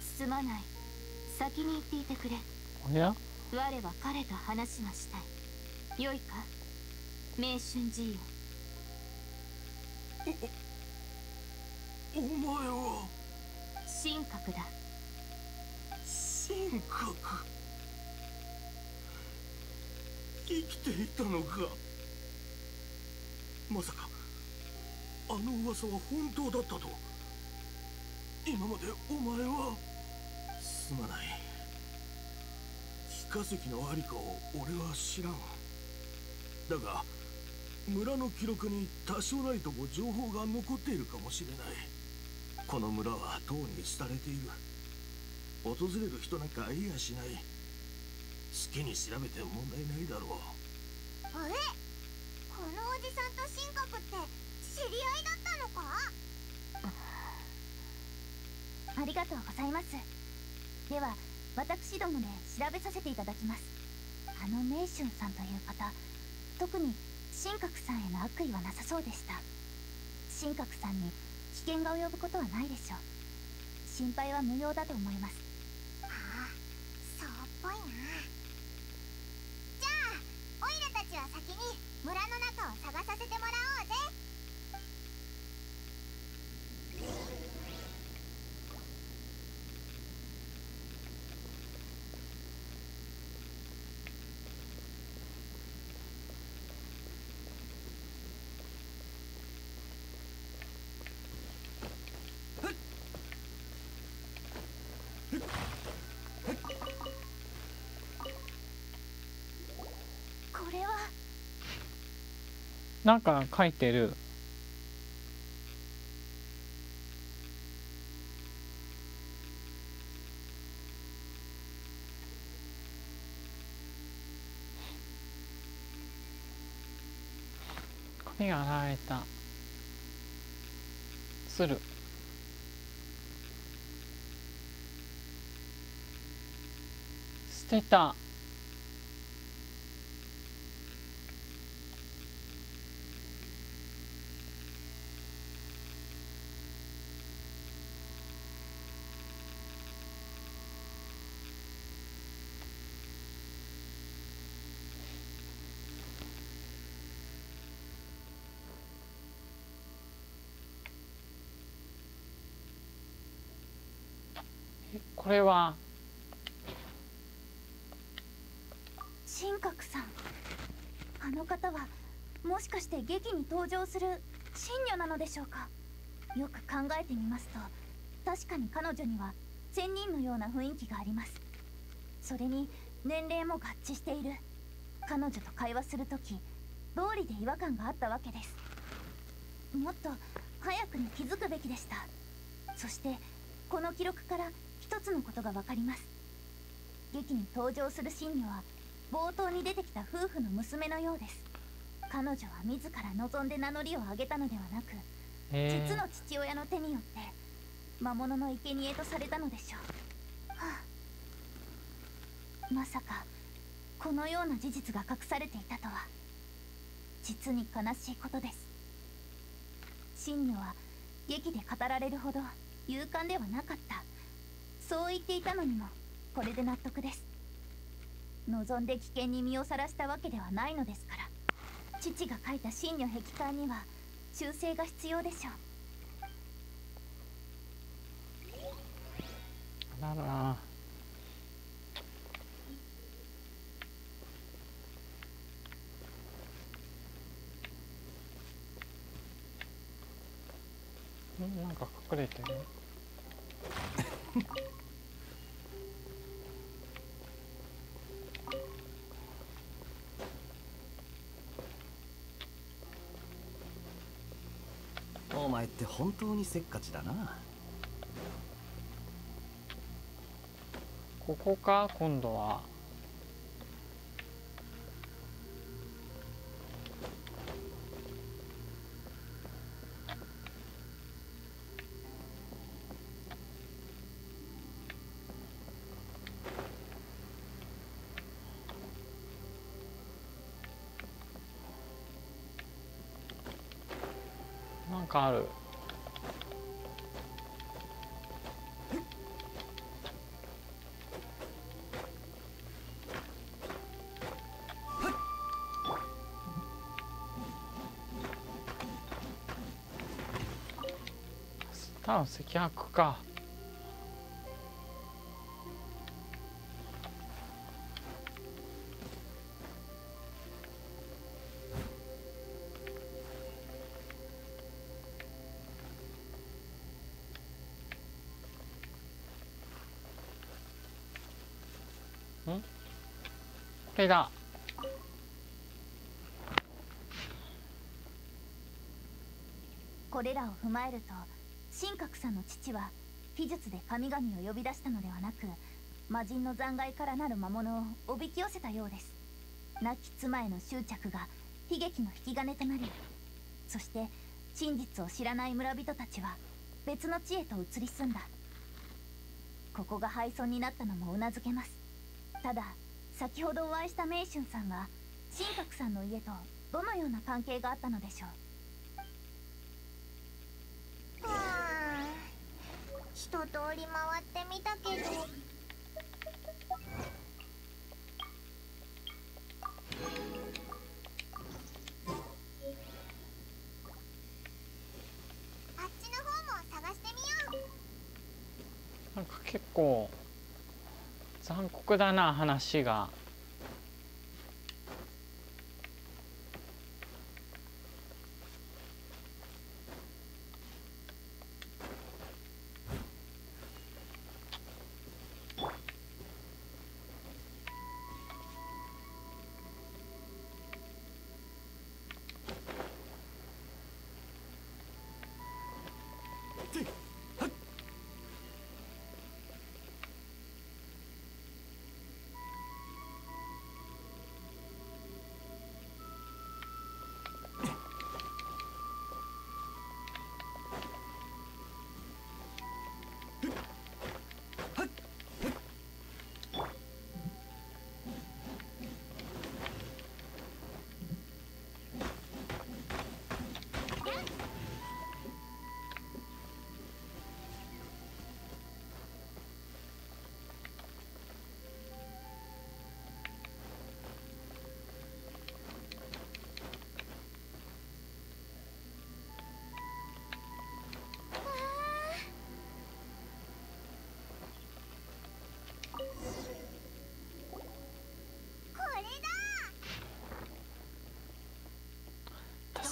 すまない先に行っていてくれおや我は彼と話がしたい。よいか？名春寺よお前は？神格だ。神格？生きていたのか？まさかあの噂は本当だったと？今までお前は？すまない非化石のありかを俺は知らんだが村の記録に多少ないとも情報が残っているかもしれない。この村はとうに廃れている。訪れる人なんかいやしない。好きに調べて問題ないだろう。え？このおじさんと神格って知り合いだったのか？ありがとうございます。では私どもで調べさせていただきます。あの名春さんという方特に神格さんへの悪意はなさそうでした。神格さんに危険が及ぶことはないでしょう。心配は無用だと思いますああそうっぽいなじゃあオイラたちは先に村の中を探させてもらおうぜこれはなんか書いてる。髪が洗われた鶴捨てた。これは。神格さん。あの方はもしかして劇に登場する神女なのでしょうか？よく考えてみますと確かに彼女には仙人のような雰囲気があります。それに年齢も合致している。彼女と会話するとき道理で違和感があったわけです。もっと早くに気づくべきでした。そしてこの記録からつのことが分かります。劇に登場する神女は冒頭に出てきた夫婦の娘のようです。彼女は自ら望んで名乗りを上げたのではなく、えー。実の父親の手によって魔物の生贄とされたのでしょう、はあ、まさかこのような事実が隠されていたとは。実に悲しいことです。神女は劇で語られるほど勇敢ではなかったそう言っていたのにもこれで納得です。望んで危険に身をさらしたわけではないのですから。父が書いた真女壁観には修正が必要でしょう。あらら。んなんか隠れてる 前って本当にせっかちだな。ここか？今度は。かある。多分赤白か。れだ。これらを踏まえると神格さんの父は秘術で神々を呼び出したのではなく魔人の残骸からなる魔物をおびき寄せたようです。亡き妻への執着が悲劇の引き金となりそして真実を知らない村人たちは別の地へと移り住んだ。ここが廃村になったのもうなずけます。ただ先ほどお会いした名春さんは神格さんの家とどのような関係があったのでしょう？はあ一通り回ってみたけど。あっちの方も探してみよう。なんか結構だな話が。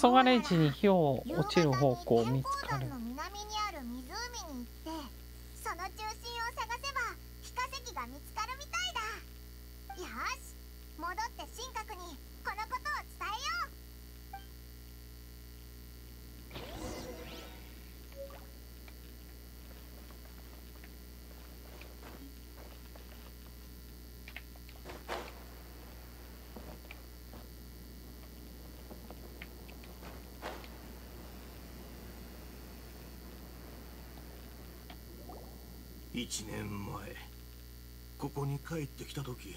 黄昏時に火を落ちる方向を見つかる。1年前。ここに帰ってきた時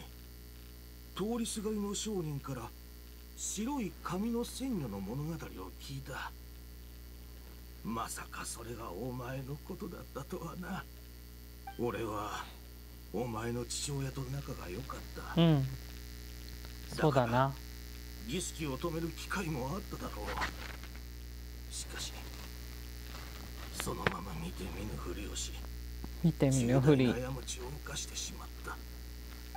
通りすがりの商人から白い髪の鮮魚の物語を聞いた。まさかそれがお前のことだったとはな。俺はお前の父親と仲が良かった。うん。そうだな。儀式を止める機会もあっただろう。しかしそのまま見て見ぬふりをし見てみぬふり重大な過ちを犯してしまった。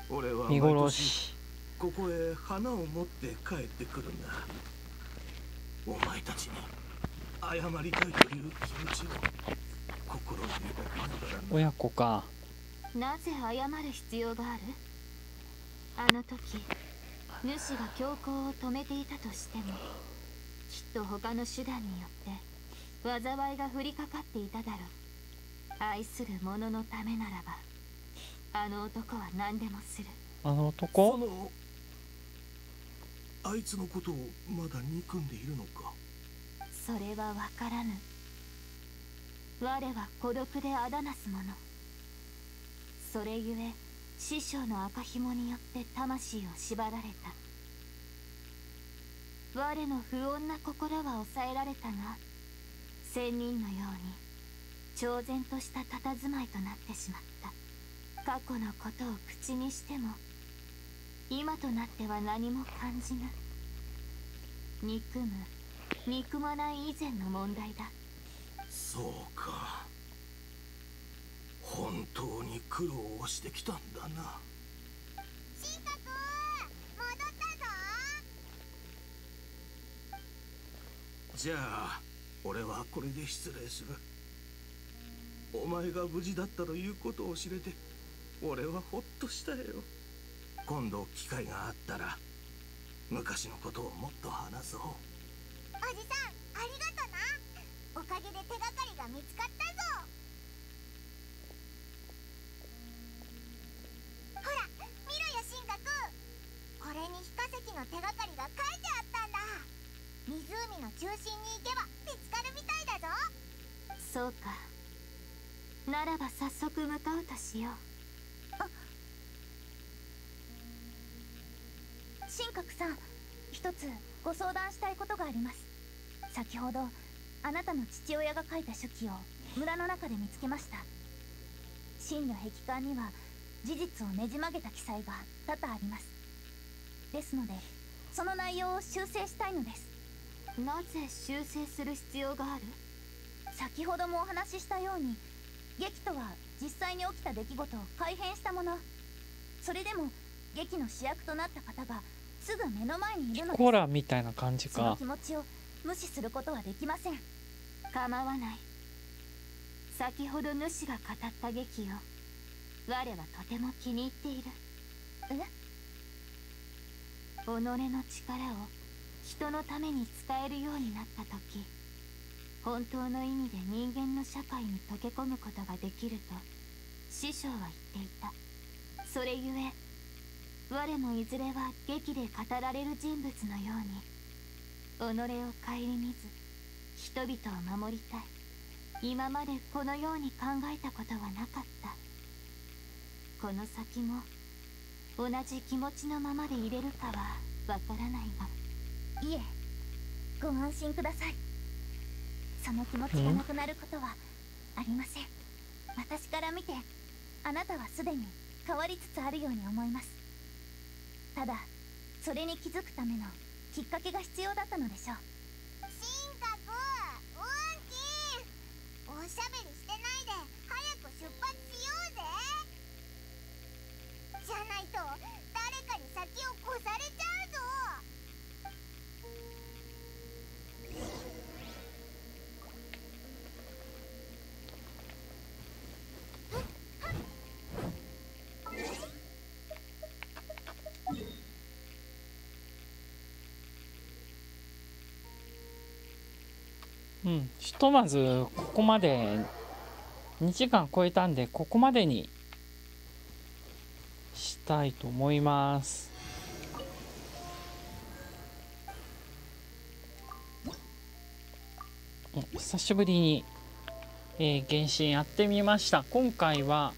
俺は見殺し。ここへ花を持って帰ってくるんだお前たちに謝りたいという気持ちを心に抱きながら親子か。なぜ謝る必要がある？あの時主が強行を止めていたとしてもきっと他の手段によって災いが降りかかっていただろう愛する者のためならばあの男は何でもする。あの男？そのあいつのことをまだ憎んでいるのか？それは分からぬ。我は孤独であだなす者。それゆえ師匠の赤紐によって魂を縛られた。我の不穏な心は抑えられたが仙人のように超然とした佇まいとなってしまった。過去のことを口にしても今となっては何も感じぬ。憎む憎まない以前の問題だ。そうか。本当に苦労をしてきたんだな。シンカくん戻ったぞ。じゃあ俺はこれで失礼するお前が無事だったということを知れて俺はほっとしたよ。今度機会があったら昔のことをもっと話そう。おじさんありがとな。おかげで手がかりが見つかったぞ。ほら見ろよ神格これに非化石の手がかりが書いてあったんだ。湖の中心に行けば見つかるみたいだぞ。そうかならば早速向かうとしよう。神格さん一つご相談したいことがあります。先ほどあなたの父親が書いた手記を村の中で見つけました。真の壁画には事実をねじ曲げた記載が多々あります。ですのでその内容を修正したいのです。なぜ修正する必要がある？先ほどもお話ししたように劇とは実際に起きた出来事を改変したものそれでも劇の主役となった方がすぐ目の前にいるのです。コラみたいな感じか気持ちを無視することはできません。構わない。先ほど主が語った劇を。我はとても気に入っている。え？己の力を人のために使えるようになった時。本当の意味で人間の社会に溶け込むことができると師匠は言っていた。それゆえ我もいずれは劇で語られる人物のように己を顧みず人々を守りたい。今までこのように考えたことはなかった。この先も同じ気持ちのままでいれるかはわからないが。いえご安心ください。その気持ちがなくなることはありません。私から見てあなたはすでに変わりつつあるように思います。ただそれに気づくためのきっかけが必要だったのでしょう。神格ウンキおしゃべりしてないで早く出発しようぜじゃないと誰かに先を越されちゃうぞうん。ひとまずここまで2時間超えたんでここまでにしたいと思います。お久しぶりに、えー、原神やってみました。今回は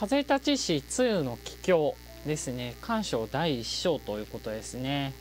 風立ち師通の帰郷ですね。鑑賞第1章ということですね。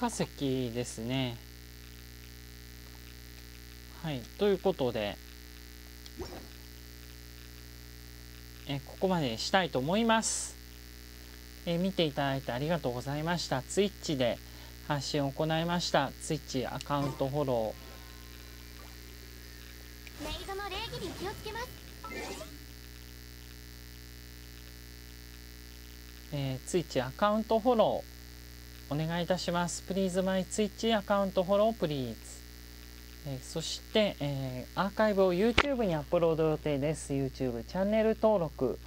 化石ですねはいということでえここまでしたいと思いますえ見ていただいてありがとうございました Twitch で発信を行いました Twitch アカウントフォロメイドの礼儀に気をつけますー、えー、Twitch アカウントフォローお願いいたします。Please my ッチアカウントフォロープリーズ、え。そして、え、アーカイブを YouTube にアップロード予定です。YouTube チャンネル登録、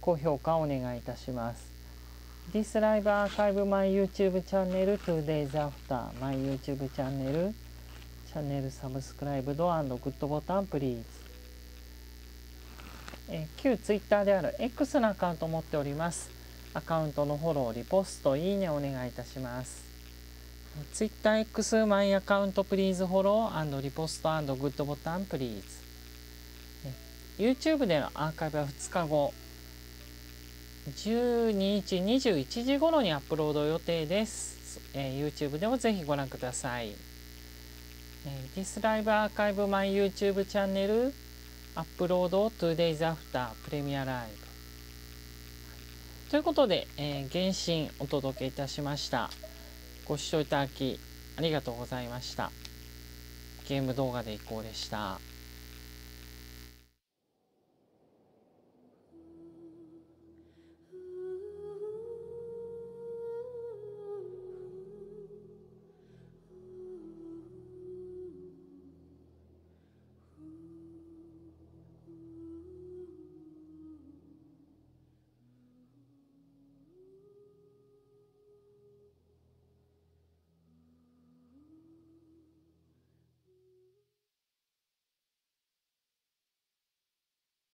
高評価お願いいたします。This live archive my YouTube チャンネル two days after my YouTube チャンネルチャンネルサブスクライブドアングッドボタンプリーズ。え、旧ツイッターである X のアカウントを持っております。アカウントのフォローリポストいいねお願いいたします。TwitterX マイアカウント Please follow リポストグッドボタン Please YouTube でのアーカイブは2日後12日21時頃にアップロード予定です、えー、YouTube でもぜひご覧ください、えー、This Live Archive My YouTube チャンネルアップロード 2days after プレミアライブ。ということで、えー、原神お届けいたしましたご視聴いただきありがとうございました。ゲーム動画でいこうでした。